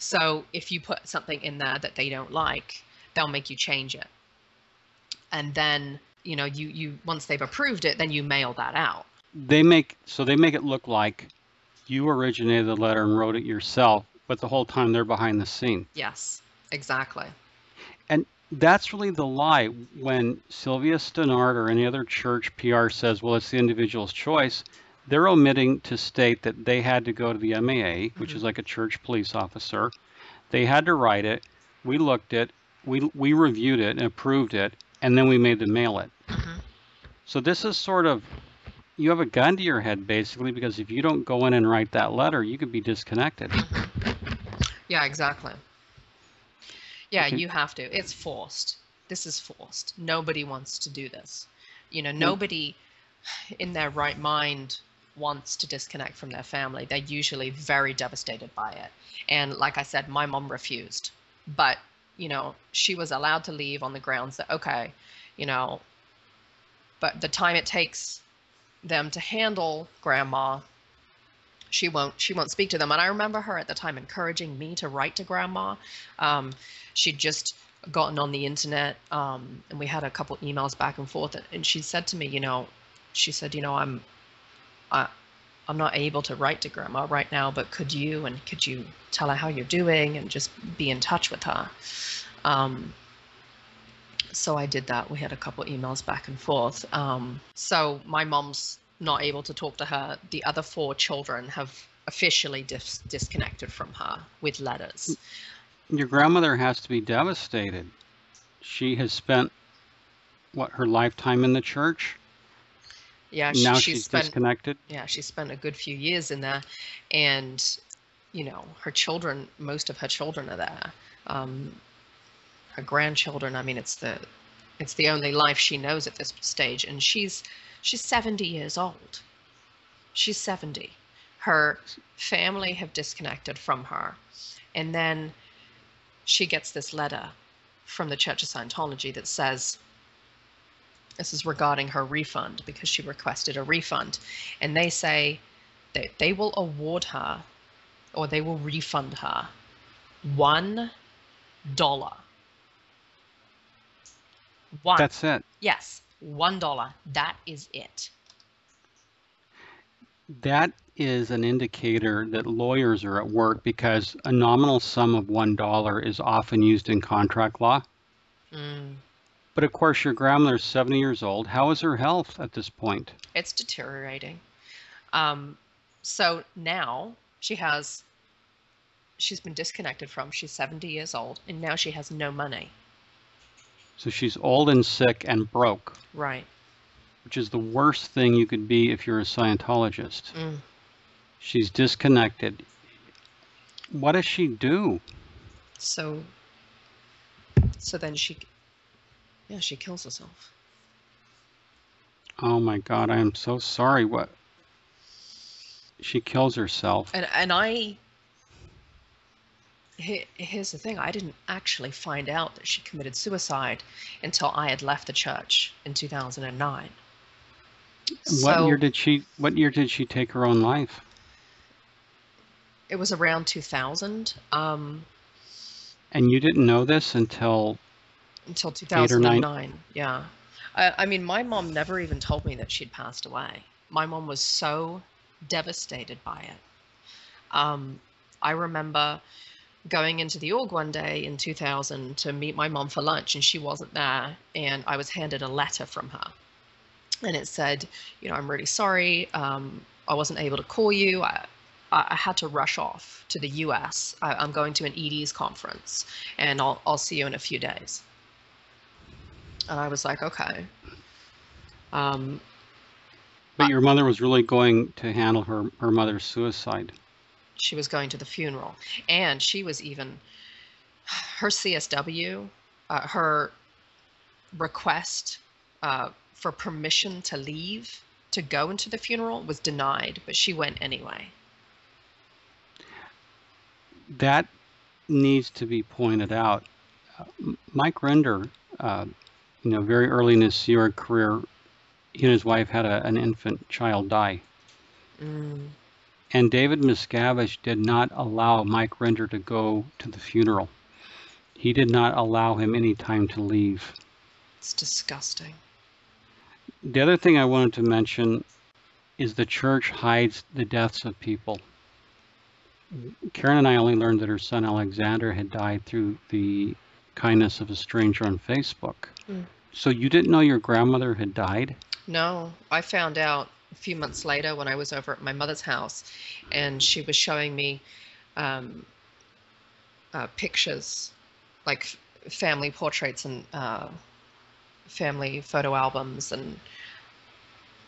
So if you put something in there that they don't like, they'll make you change it. And then, you know, you you once they've approved it, then you mail that out. They make so they make it look like you originated the letter and wrote it yourself, but the whole time they're behind the scene. Yes, exactly. And that's really the lie. When Sylvia Stanard or any other church PR says, well, it's the individual's choice, they're omitting to state that they had to go to the MAA, which Mhm. is like a church police officer. They had to write it. We looked it. We, we reviewed it and approved it, and then we made them mail it. Mhm. So this is sort of, you have a gun to your head basically, because if you don't go in and write that letter, you could be disconnected. Yeah, exactly. Yeah, you have to. It's forced. This is forced. Nobody wants to do this. You know, nobody in their right mind wants to disconnect from their family. They're usually very devastated by it. And like I said, my mom refused. But, you know, she was allowed to leave on the grounds that, okay, you know, but the time it takes them to handle grandma she won't she won't speak to them and i remember her at the time encouraging me to write to grandma um, she'd just gotten on the internet um, and we had a couple emails back and forth and she said to me you know she said you know i'm I, i'm not able to write to grandma right now but could you and could you tell her how you're doing and just be in touch with her um, so i did that we had a couple emails back and forth um, so my mom's not able to talk to her. The other four children have officially dis- disconnected from her with letters. Your grandmother has to be devastated. She has spent, what, her lifetime in the church? Yeah, she, now she's she's spent disconnected. yeah she spent a good few years in there, and you know her children, most of her children are there. Um, her grandchildren. I mean, it's the it's the only life she knows at this stage, and she's she's 70 years old. She's 70. Her family have disconnected from her, and then she gets this letter from the Church of Scientology that says this is regarding her refund because she requested a refund. And they say that they will award her or they will refund her one dollar. One. That's it. yes, one dollar. That is it. That is an indicator that lawyers are at work because a nominal sum of $1 is often used in contract law. Mm. But of course, your grandmother's 70 years old. How is her health at this point? It's deteriorating. Um, so now she has, she's been disconnected from, she's 70 years old, and now she has no money. So she's old and sick and broke, Right. which is the worst thing you could be if you're a Scientologist. Mm. She's disconnected. What does she do? So, so then she, yeah, she kills herself. Oh my God, I am so sorry. What? She kills herself. And and I, here's the thing: I didn't actually find out that she committed suicide until I had left the church in 2009. What So year did she? What year did she take her own life? it was around 2000 um, And you didn't know this until until Eight nine. 2009. Yeah, I, I mean, my mom never even told me that she'd passed away. My mom was so devastated by it. Um, I remember going into the org one day in 2000 to meet my mom for lunch, and she wasn't there, and I was handed a letter from her. and it said, you know, I'm really sorry. Um, I wasn't able to call you. I, I I had to rush off to the U.S. I, I'm going to an ED's conference, and I'll I'll see you in a few days. And I was like, okay. Um, But your mother was really going to handle her, her mother's suicide. she was going to the funeral, and she was even her CSW, uh, her request uh, for permission to leave to go into the funeral was denied, but she went anyway. That needs to be pointed out. Uh, Mike Rinder, uh, you know, very early in his Sea Org career, he and his wife had a, an infant child die. Mm, And David Miscavige did not allow Mike Rinder to go to the funeral. He did not allow him any time to leave. it's disgusting. The other thing I wanted to mention is the church hides the deaths of people. Karen and I only learned that her son Alexander had died through the kindness of a stranger on Facebook. Hmm. So you didn't know your grandmother had died? No, I found out a few months later when I was over at my mother's house, and she was showing me um, uh, pictures, like family portraits and uh, family photo albums, and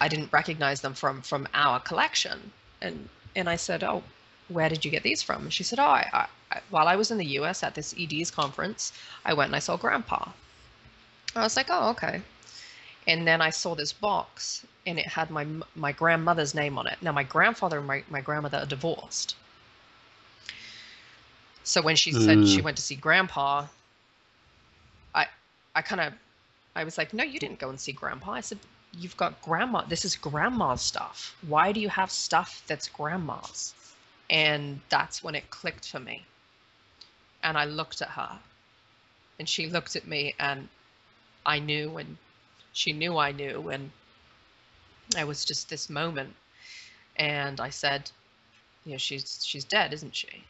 I didn't recognize them from from our collection. And and I said, "Oh, where did you get these from?" And she said, "Oh, I, I, while I was in the U.S. at this ED's conference, I went and I saw Grandpa." I was like, "Oh, okay." and then I saw this box and it had my my grandmother's name on it. Now my grandfather and my, my grandmother are divorced. So when she said she Mm. went to see grandpa, I I kind of I was like, "No, you didn't go and see grandpa." I said, "You've got grandma. This is grandma's stuff. Why do you have stuff that's grandma's?" And that's when it clicked for me. And I looked at her. And she looked at me and I knew and she knew I knew, and I was just this moment. And I said, you know, she's she's dead, isn't she?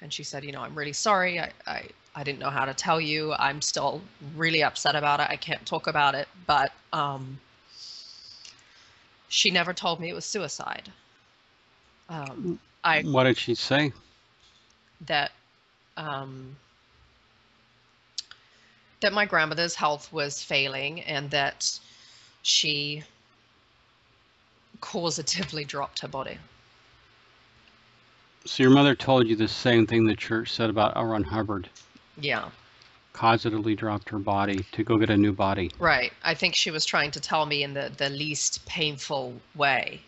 And she said, you know, I'm really sorry. I, I, I didn't know how to tell you. I'm still really upset about it. I can't talk about it. But um, she never told me it was suicide. Um, I What did she say? that um, that my grandmother's health was failing and that she causatively dropped her body. So your mother told you the same thing the church said about L. Ron Hubbard. Yeah, Causatively dropped her body to go get a new body. right. I think she was trying to tell me in the, the least painful way.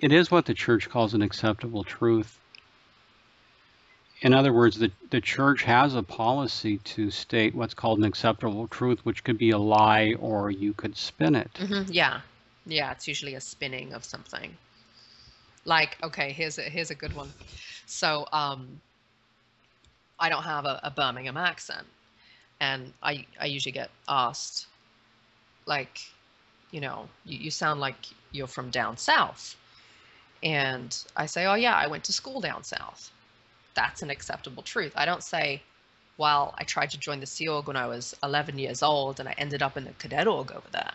It is what the church calls an acceptable truth. In other words, the, the church has a policy to state what's called an acceptable truth, which could be a lie or you could spin it. hmm Yeah, yeah. It's usually a spinning of something. Like, okay, here's a here's a good one. So, um, I don't have a, a Birmingham accent, and I I usually get asked, like, you know, you, you sound like you're from down south, and I say, oh yeah, I went to school down south. That's an acceptable truth. I don't say, well, I tried to join the Sea Org when I was 11 years old, and I ended up in the Cadet Org over there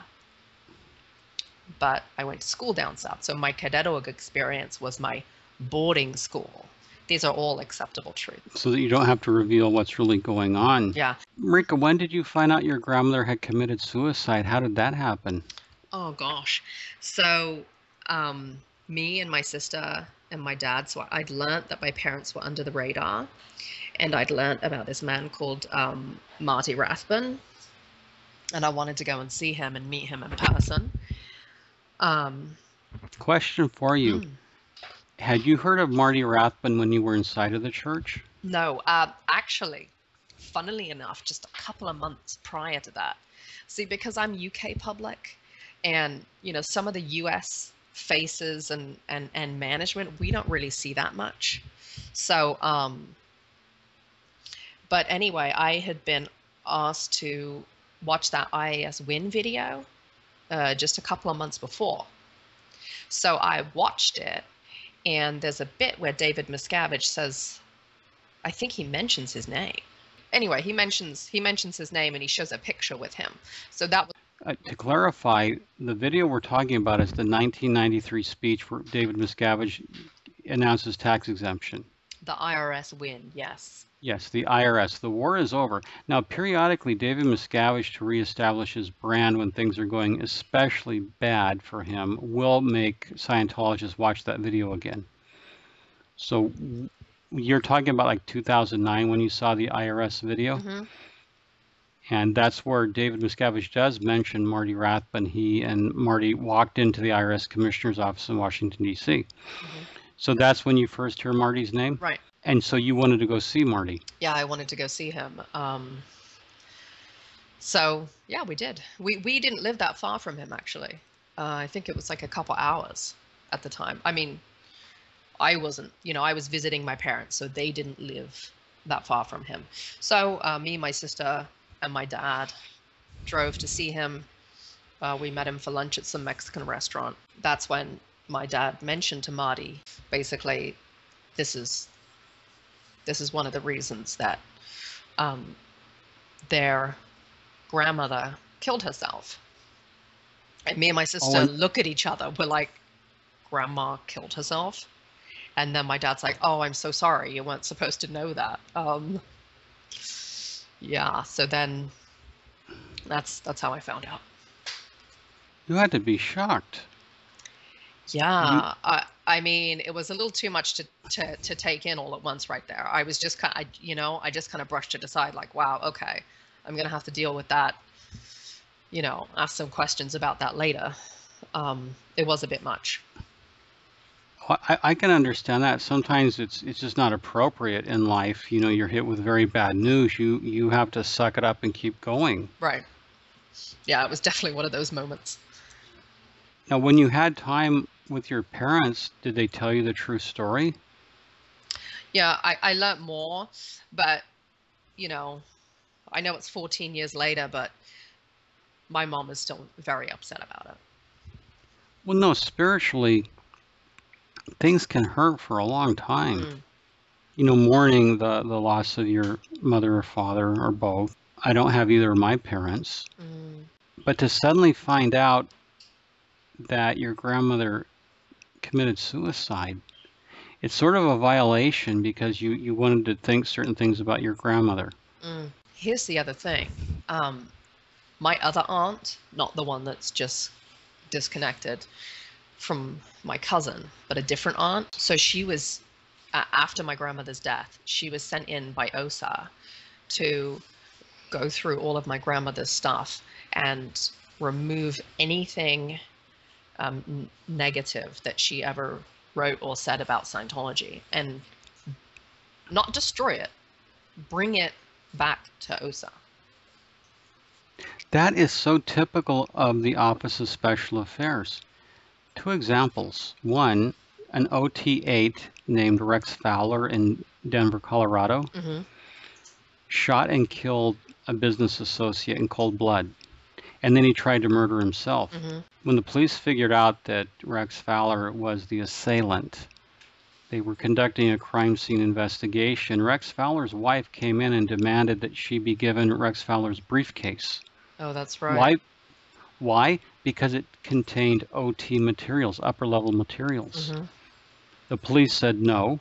but I went to school down south. So my cadet org experience was my boarding school. These are all acceptable truths. So that you don't have to reveal what's really going on. Yeah. Rika, when did you find out your grandmother had committed suicide? How did that happen? Oh gosh. So um, me and my sister and my dad. So I'd learnt that my parents were under the radar, and I'd learnt about this man called um, Marty Rathbun, and I wanted to go and see him and meet him in person. Um, Question for you. mm, Had you heard of Marty Rathbun when you were inside of the church? No, uh, actually, funnily enough, just a couple of months prior to that. See, because I'm UK public, and you know some of the US faces and and and management, we don't really see that much. So, um, but anyway, I had been asked to watch that IRS win video uh, just a couple of months before. So I watched it, and there's a bit where David Miscavige says, I think he mentions his name. Anyway, he mentions he mentions his name and he shows a picture with him. So that was Uh, to clarify, the video we're talking about is the 1993 speech where David Miscavige announces tax exemption. The IRS win, yes. Yes, the IRS. The war is over. Now, periodically, David Miscavige, to reestablish his brand when things are going especially bad for him, will make Scientologists watch that video again. So you're talking about like 2009 when you saw the IRS video? hmm And that's where David Miscavige does mention Marty Rathbun. He and Marty walked into the IRS commissioner's office in Washington, D.C. So that's when you first hear Marty's name? Right. And so you wanted to go see Marty. Yeah, I wanted to go see him. Um, so yeah, we did. We we didn't live that far from him actually. Uh, I think it was like a couple hours at the time. I mean, I wasn't. You know, I was visiting my parents, so they didn't live that far from him. So uh, me, and my sister, and my dad drove to see him. Uh, we met him for lunch at some Mexican restaurant. That's when my dad mentioned to Marty, basically, this is this is one of the reasons that um, their grandmother killed herself. And me and my sister and- look at each other. We're like, Grandma killed herself. And then my dad's like, "Oh, I'm so sorry. You weren't supposed to know that." Um, yeah. So then, that's that's how I found out. You had to be shocked. Yeah, I, I mean, it was a little too much to, to, to take in all at once right there. I was just kind of, you know, I just kind of brushed it aside like, wow, okay, I'm going to have to deal with that, you know, ask some questions about that later. Um, it was a bit much. I, I can understand that. Sometimes it's it's just not appropriate in life. You know, you're hit with very bad news. You you have to suck it up and keep going. Right. Yeah, it was definitely one of those moments. Now, when you had time with your parents, did they tell you the true story? Yeah, I, I learned more, but, you know, I know it's 14 years later, but my mom is still very upset about it. Well, no, spiritually, things can hurt for a long time. Mm. You know, mourning the, the loss of your mother or father or both. I don't have either of my parents. Mm. But to suddenly find out that your grandmother committed suicide, it's sort of a violation because you, you wanted to think certain things about your grandmother. Mm. Here's the other thing. Um, my other aunt, not the one that's just disconnected from my cousin, but a different aunt. So she was, uh, after my grandmother's death, she was sent in by OSA to go through all of my grandmother's stuff and remove anything um, negative that she ever wrote or said about Scientology and not destroy it, bring it back to OSA. That is so typical of the Office of Special Affairs. Two examples. One, an OT 8 named Rex Fowler in Denver, Colorado, hmm shot and killed a business associate in cold blood. And then he tried to murder himself. hmm When the police figured out that Rex Fowler was the assailant, they were conducting a crime scene investigation. Rex Fowler's wife came in and demanded that she be given Rex Fowler's briefcase. Oh, that's right. Why? Why? Because it contained OT materials, upper level materials. hmm The police said no.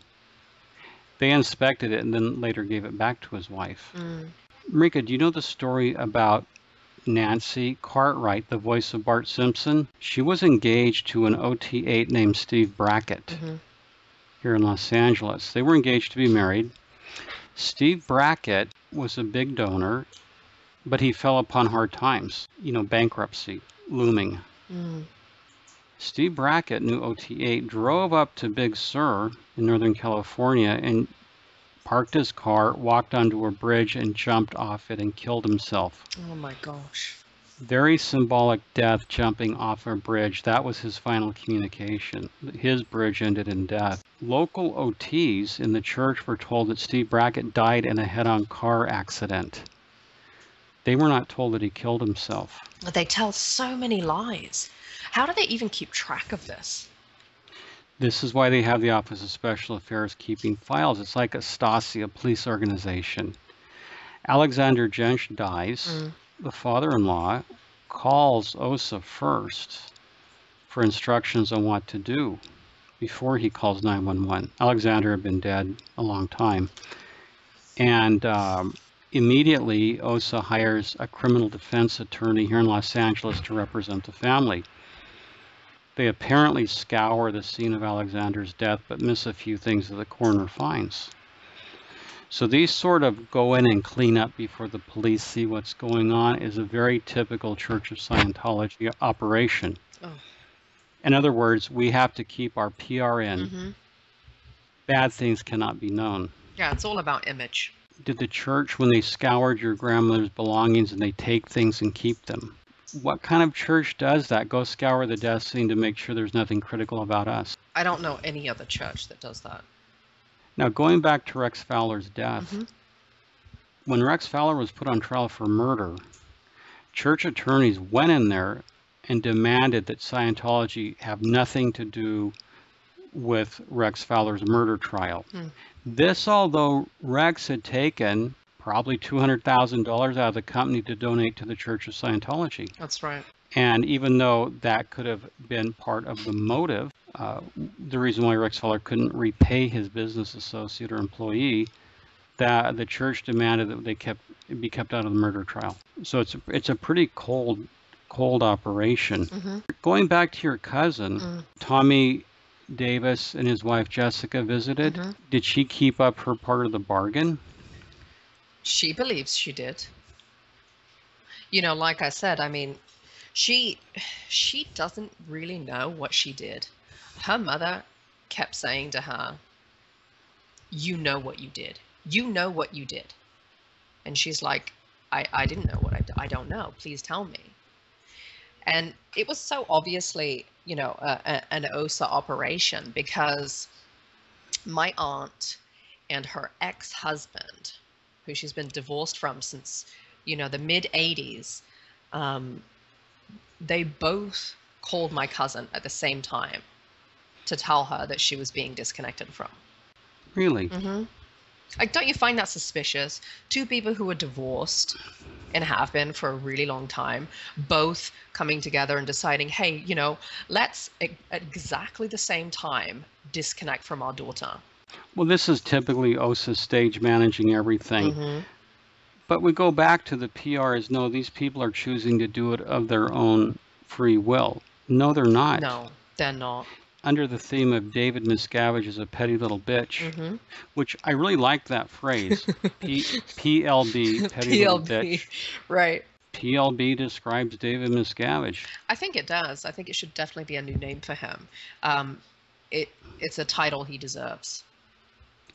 They inspected it and then later gave it back to his wife. Mm. Mareka, do you know the story about Nancy Cartwright, the voice of Bart Simpson? She was engaged to an OT8 named Steve Brackett hmm here in Los Angeles. They were engaged to be married. Steve Brackett was a big donor, but he fell upon hard times, you know, bankruptcy looming. Mm. Steve Brackett, new OT8, drove up to Big Sur in Northern California and parked his car, walked onto a bridge, and jumped off it and killed himself. Oh my gosh. Very symbolic death jumping off a bridge. That was his final communication. His bridge ended in death. Local OTs in the church were told that Steve Brackett died in a head on car accident. They were not told that he killed himself. But they tell so many lies. How do they even keep track of this? This is why they have the Office of Special Affairs keeping files. It's like a Stasi, a police organization. Alexander Jentzsch dies. Mm. The father in law calls Osa first for instructions on what to do before he calls 911. Alexander had been dead a long time. And um, immediately, Osa hires a criminal defense attorney here in Los Angeles to represent the family. They apparently scour the scene of Alexander's death, but miss a few things that the coroner finds. So these sort of go in and clean up before the police see what's going on is a very typical Church of Scientology operation. Oh. In other words, we have to keep our PR in. hmm Bad things cannot be known. Yeah, it's all about image. Did the church, when they scoured your grandmother's belongings and they take things and keep them? What kind of church does that? Go scour the death scene to make sure there's nothing critical about us. I don't know any other church that does that. Now, going back to Rex Fowler's death, Mhm. when Rex Fowler was put on trial for murder, church attorneys went in there and demanded that Scientology have nothing to do with Rex Fowler's murder trial. Hmm. This, although Rex had taken probably $200,000 out of the company to donate to the Church of Scientology. That's right. And even though that could have been part of the motive, uh, the reason why Rex Fowler couldn't repay his business associate or employee, that the church demanded that they kept be kept out of the murder trial. So it's a, it's a pretty cold cold operation. hmm Going back to your cousin, Mm. Tommy Davis and his wife Jessica visited. Mhm. Did she keep up her part of the bargain? She believes she did. You know, like I said, I mean, she she doesn't really know what she did. Her mother kept saying to her, "You know what you did. You know what you did." And she's like, "I I didn't know what I I don't know. Please tell me." And it was so obviously, you know, a, a, an OSA operation because my aunt and her ex-husband who she's been divorced from since you know the mid 80s um, they both called my cousin at the same time to tell her that she was being disconnected from Really? mm-hmm. Like don't you find that suspicious two people who are divorced and have been for a really long time both coming together and deciding hey you know let's at exactly the same time disconnect from our daughter Well, this is typically OSA stage managing everything. Mhm. But we go back to the PR is no, these people are choosing to do it of their own free will. No, they're not. no they're not Under the theme of David Miscavige is a petty little bitch, hmm which I really like that phrase. P- PLB, petty little bitch. Right. PLB describes David Miscavige. I think it does. I think it should definitely be a new name for him. Um, it it's a title he deserves.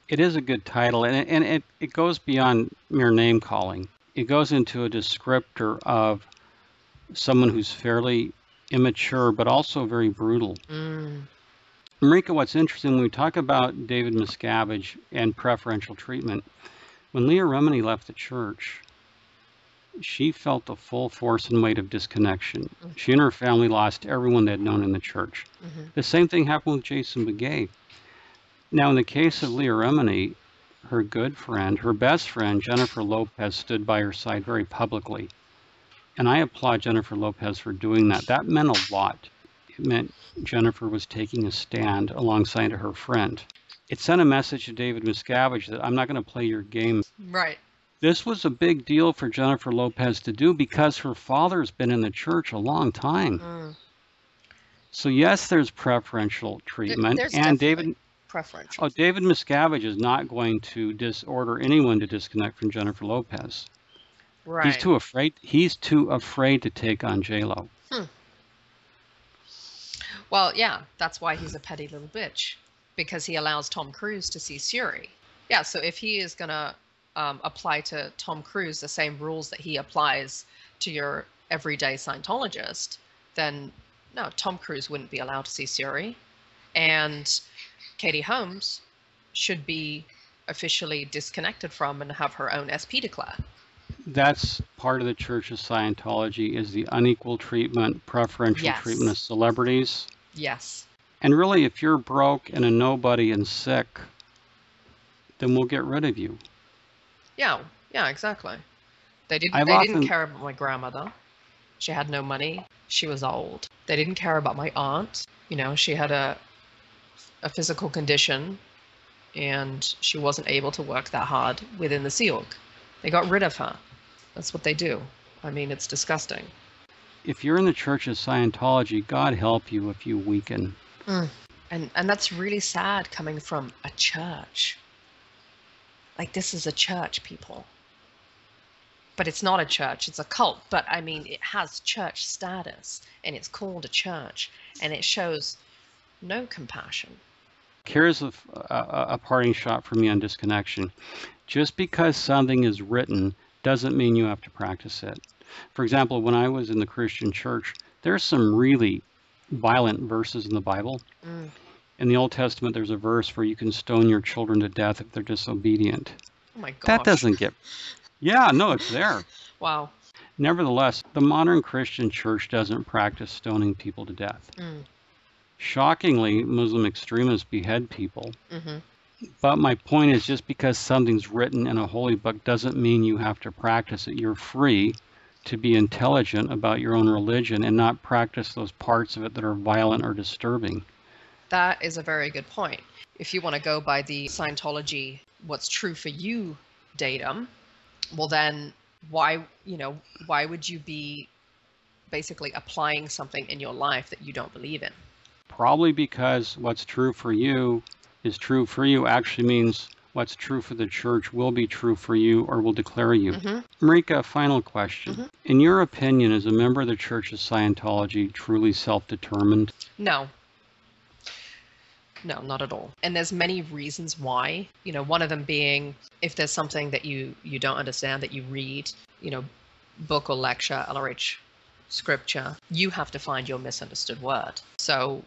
It is a good title, and, it, and it, it goes beyond mere name calling. It goes into a descriptor of someone who's fairly immature, but also very brutal. Mm, Mareka, what's interesting when we talk about David Miscavige and preferential treatment, when Leah Remini left the church, she felt the full force and weight of disconnection. Mhm. She and her family lost everyone they'd known in the church. hmm The same thing happened with Jason Beghe. Now, in the case of Leah Remini, her good friend, her best friend, Jennifer Lopez, stood by her side very publicly. And I applaud Jennifer Lopez for doing that. That meant a lot. It meant Jennifer was taking a stand alongside of her friend. It sent a message to David Miscavige that I'm not going to play your game. Right. This was a big deal for Jennifer Lopez to do because her father's been in the church a long time. Mm, So yes, there's preferential treatment, there's and David preferential. Oh, David Miscavige is not going to disorder anyone to disconnect from Jennifer Lopez. Right. He's too afraid. He's too afraid to take on J Lo. Well, yeah, that's why he's a petty little bitch because he allows Tom Cruise to see Suri. Yeah, so if he is gonna um, apply to Tom Cruise the same rules that he applies to your everyday Scientologist, then no, Tom Cruise wouldn't be allowed to see Suri, and Katie Holmes should be officially disconnected from and have her own SP declare. That's part of the Church of Scientology is the unequal treatment, preferential Yes. treatment of celebrities. Yes. And really, if you're broke and a nobody and sick, then we'll get rid of you. Yeah. Yeah. Exactly. They didn't. I've they often- didn't care about my grandmother. She had no money. She was old. They didn't care about my aunt. You know, she had a a physical condition and she wasn't able to work that hard within the Sea Org. They got rid of her. That's what they do. I mean, it's disgusting. If you're in the Church of Scientology, God help you if you weaken. Mm. And and that's really sad coming from a church. Like this is a church, people. But it's not a church, it's a cult. But I mean, it has church status and it's called a church and it shows no compassion. Here's a, a, a parting shot for me on disconnection. Just because something is written doesn't mean you have to practice it. For example, when I was in the Christian church, there's some really violent verses in the Bible. Mm. In the Old Testament, there's a verse where you can stone your children to death if they're disobedient. Oh my gosh. That doesn't get. Yeah, no, it's there. Wow. Nevertheless, the modern Christian church doesn't practice stoning people to death. Mm. Shockingly, Muslim extremists behead people. hmm But my point is just because something's written in a holy book doesn't mean you have to practice it. You're free to be intelligent about your own religion and not practice those parts of it that are violent or disturbing. That is a very good point. If you want to go by the Scientology, what's true for you datum, well then why you know why would you be basically applying something in your life that you don't believe in? Probably because what's true for you is true for you actually means what's true for the church will be true for you or will declare you. hmm Mareka, final question. Mhm. In your opinion, is a member of the Church of Scientology truly self determined? No. No, not at all. And there's many reasons why. You know, one of them being if there's something that you you don't understand that you read, you know, book or lecture, LRH scripture, you have to find your misunderstood word. So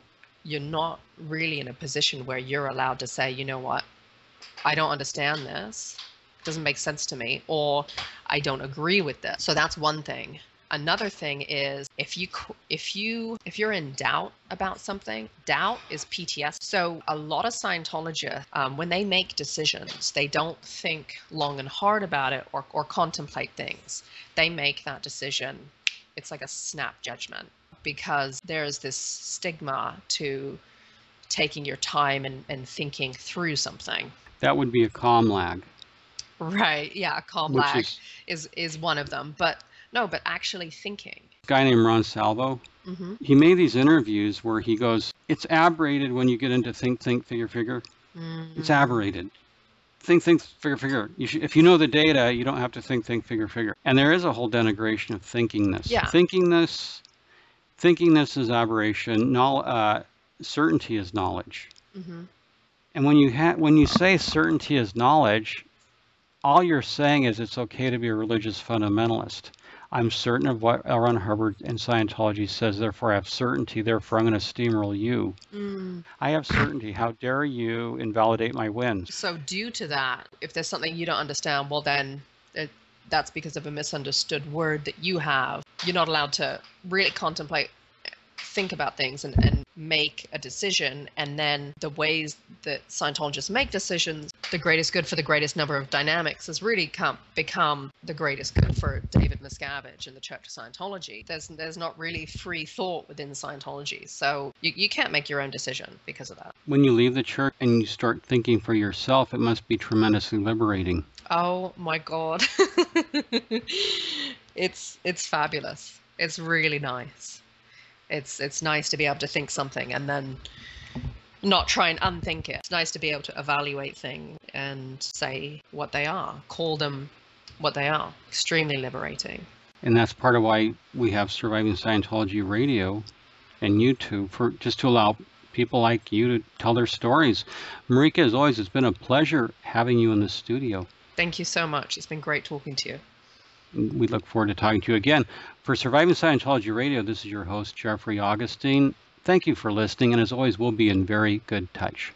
you're not really in a position where you're allowed to say, you know what, I don't understand this. It doesn't make sense to me, or I don't agree with this. So that's one thing. Another thing is if you if you if you're in doubt about something, doubt is PTS. So a lot of Scientologists, um, when they make decisions, they don't think long and hard about it or or contemplate things. They make that decision. It's like a snap judgment because there's this stigma to taking your time and, and thinking through something. That would be a comm lag. Right. Yeah. Comm Which lag is- is is one of them. But no, but actually thinking. A guy named Ron Salvo, hmm he made these interviews where he goes, It's aberrated when you get into think, think, figure, figure. Mm. It's aberrated. Think, think, figure, figure. You should, if you know the data, you don't have to think, think, figure, figure. And there is a whole denigration of thinkingness. Yeah. Thinkingness, thinkingness is aberration. Knowl- uh, certainty is knowledge. hmm And when you ha- when you say certainty is knowledge, all you're saying is it's okay to be a religious fundamentalist. I'm certain of what L. Ron Hubbard and Scientology says, therefore I have certainty, therefore I'm going to steamroll you. Mm. I have certainty. How dare you invalidate my wins? So due to that, if there's something you don't understand, well then it, that's because of a misunderstood word that you have. You're not allowed to really contemplate, think about things, and, and make a decision. And then the ways that Scientologists make decisions, the greatest good for the greatest number of dynamics, has really come become the greatest good for David Miscavige and the Church of Scientology. There's there's not really free thought within Scientology, so you, you can't make your own decision because of that. When you leave the church and you start thinking for yourself, it must be tremendously liberating. Oh my god. it's it's fabulous. It's really nice. It's it's nice to be able to think something and then not try and unthink it. It's nice to be able to evaluate things and say what they are, call them what they are. Extremely liberating. And that's part of why we have Surviving Scientology Radio and YouTube for just to allow people like you to tell their stories. Mareka, as always, it's been a pleasure having you in the studio. Thank you so much. It's been great talking to you. We look forward to talking to you again. For Surviving Scientology Radio, this is your host, Jeffrey Augustine. Thank you for listening, and as always, we'll be in very good touch.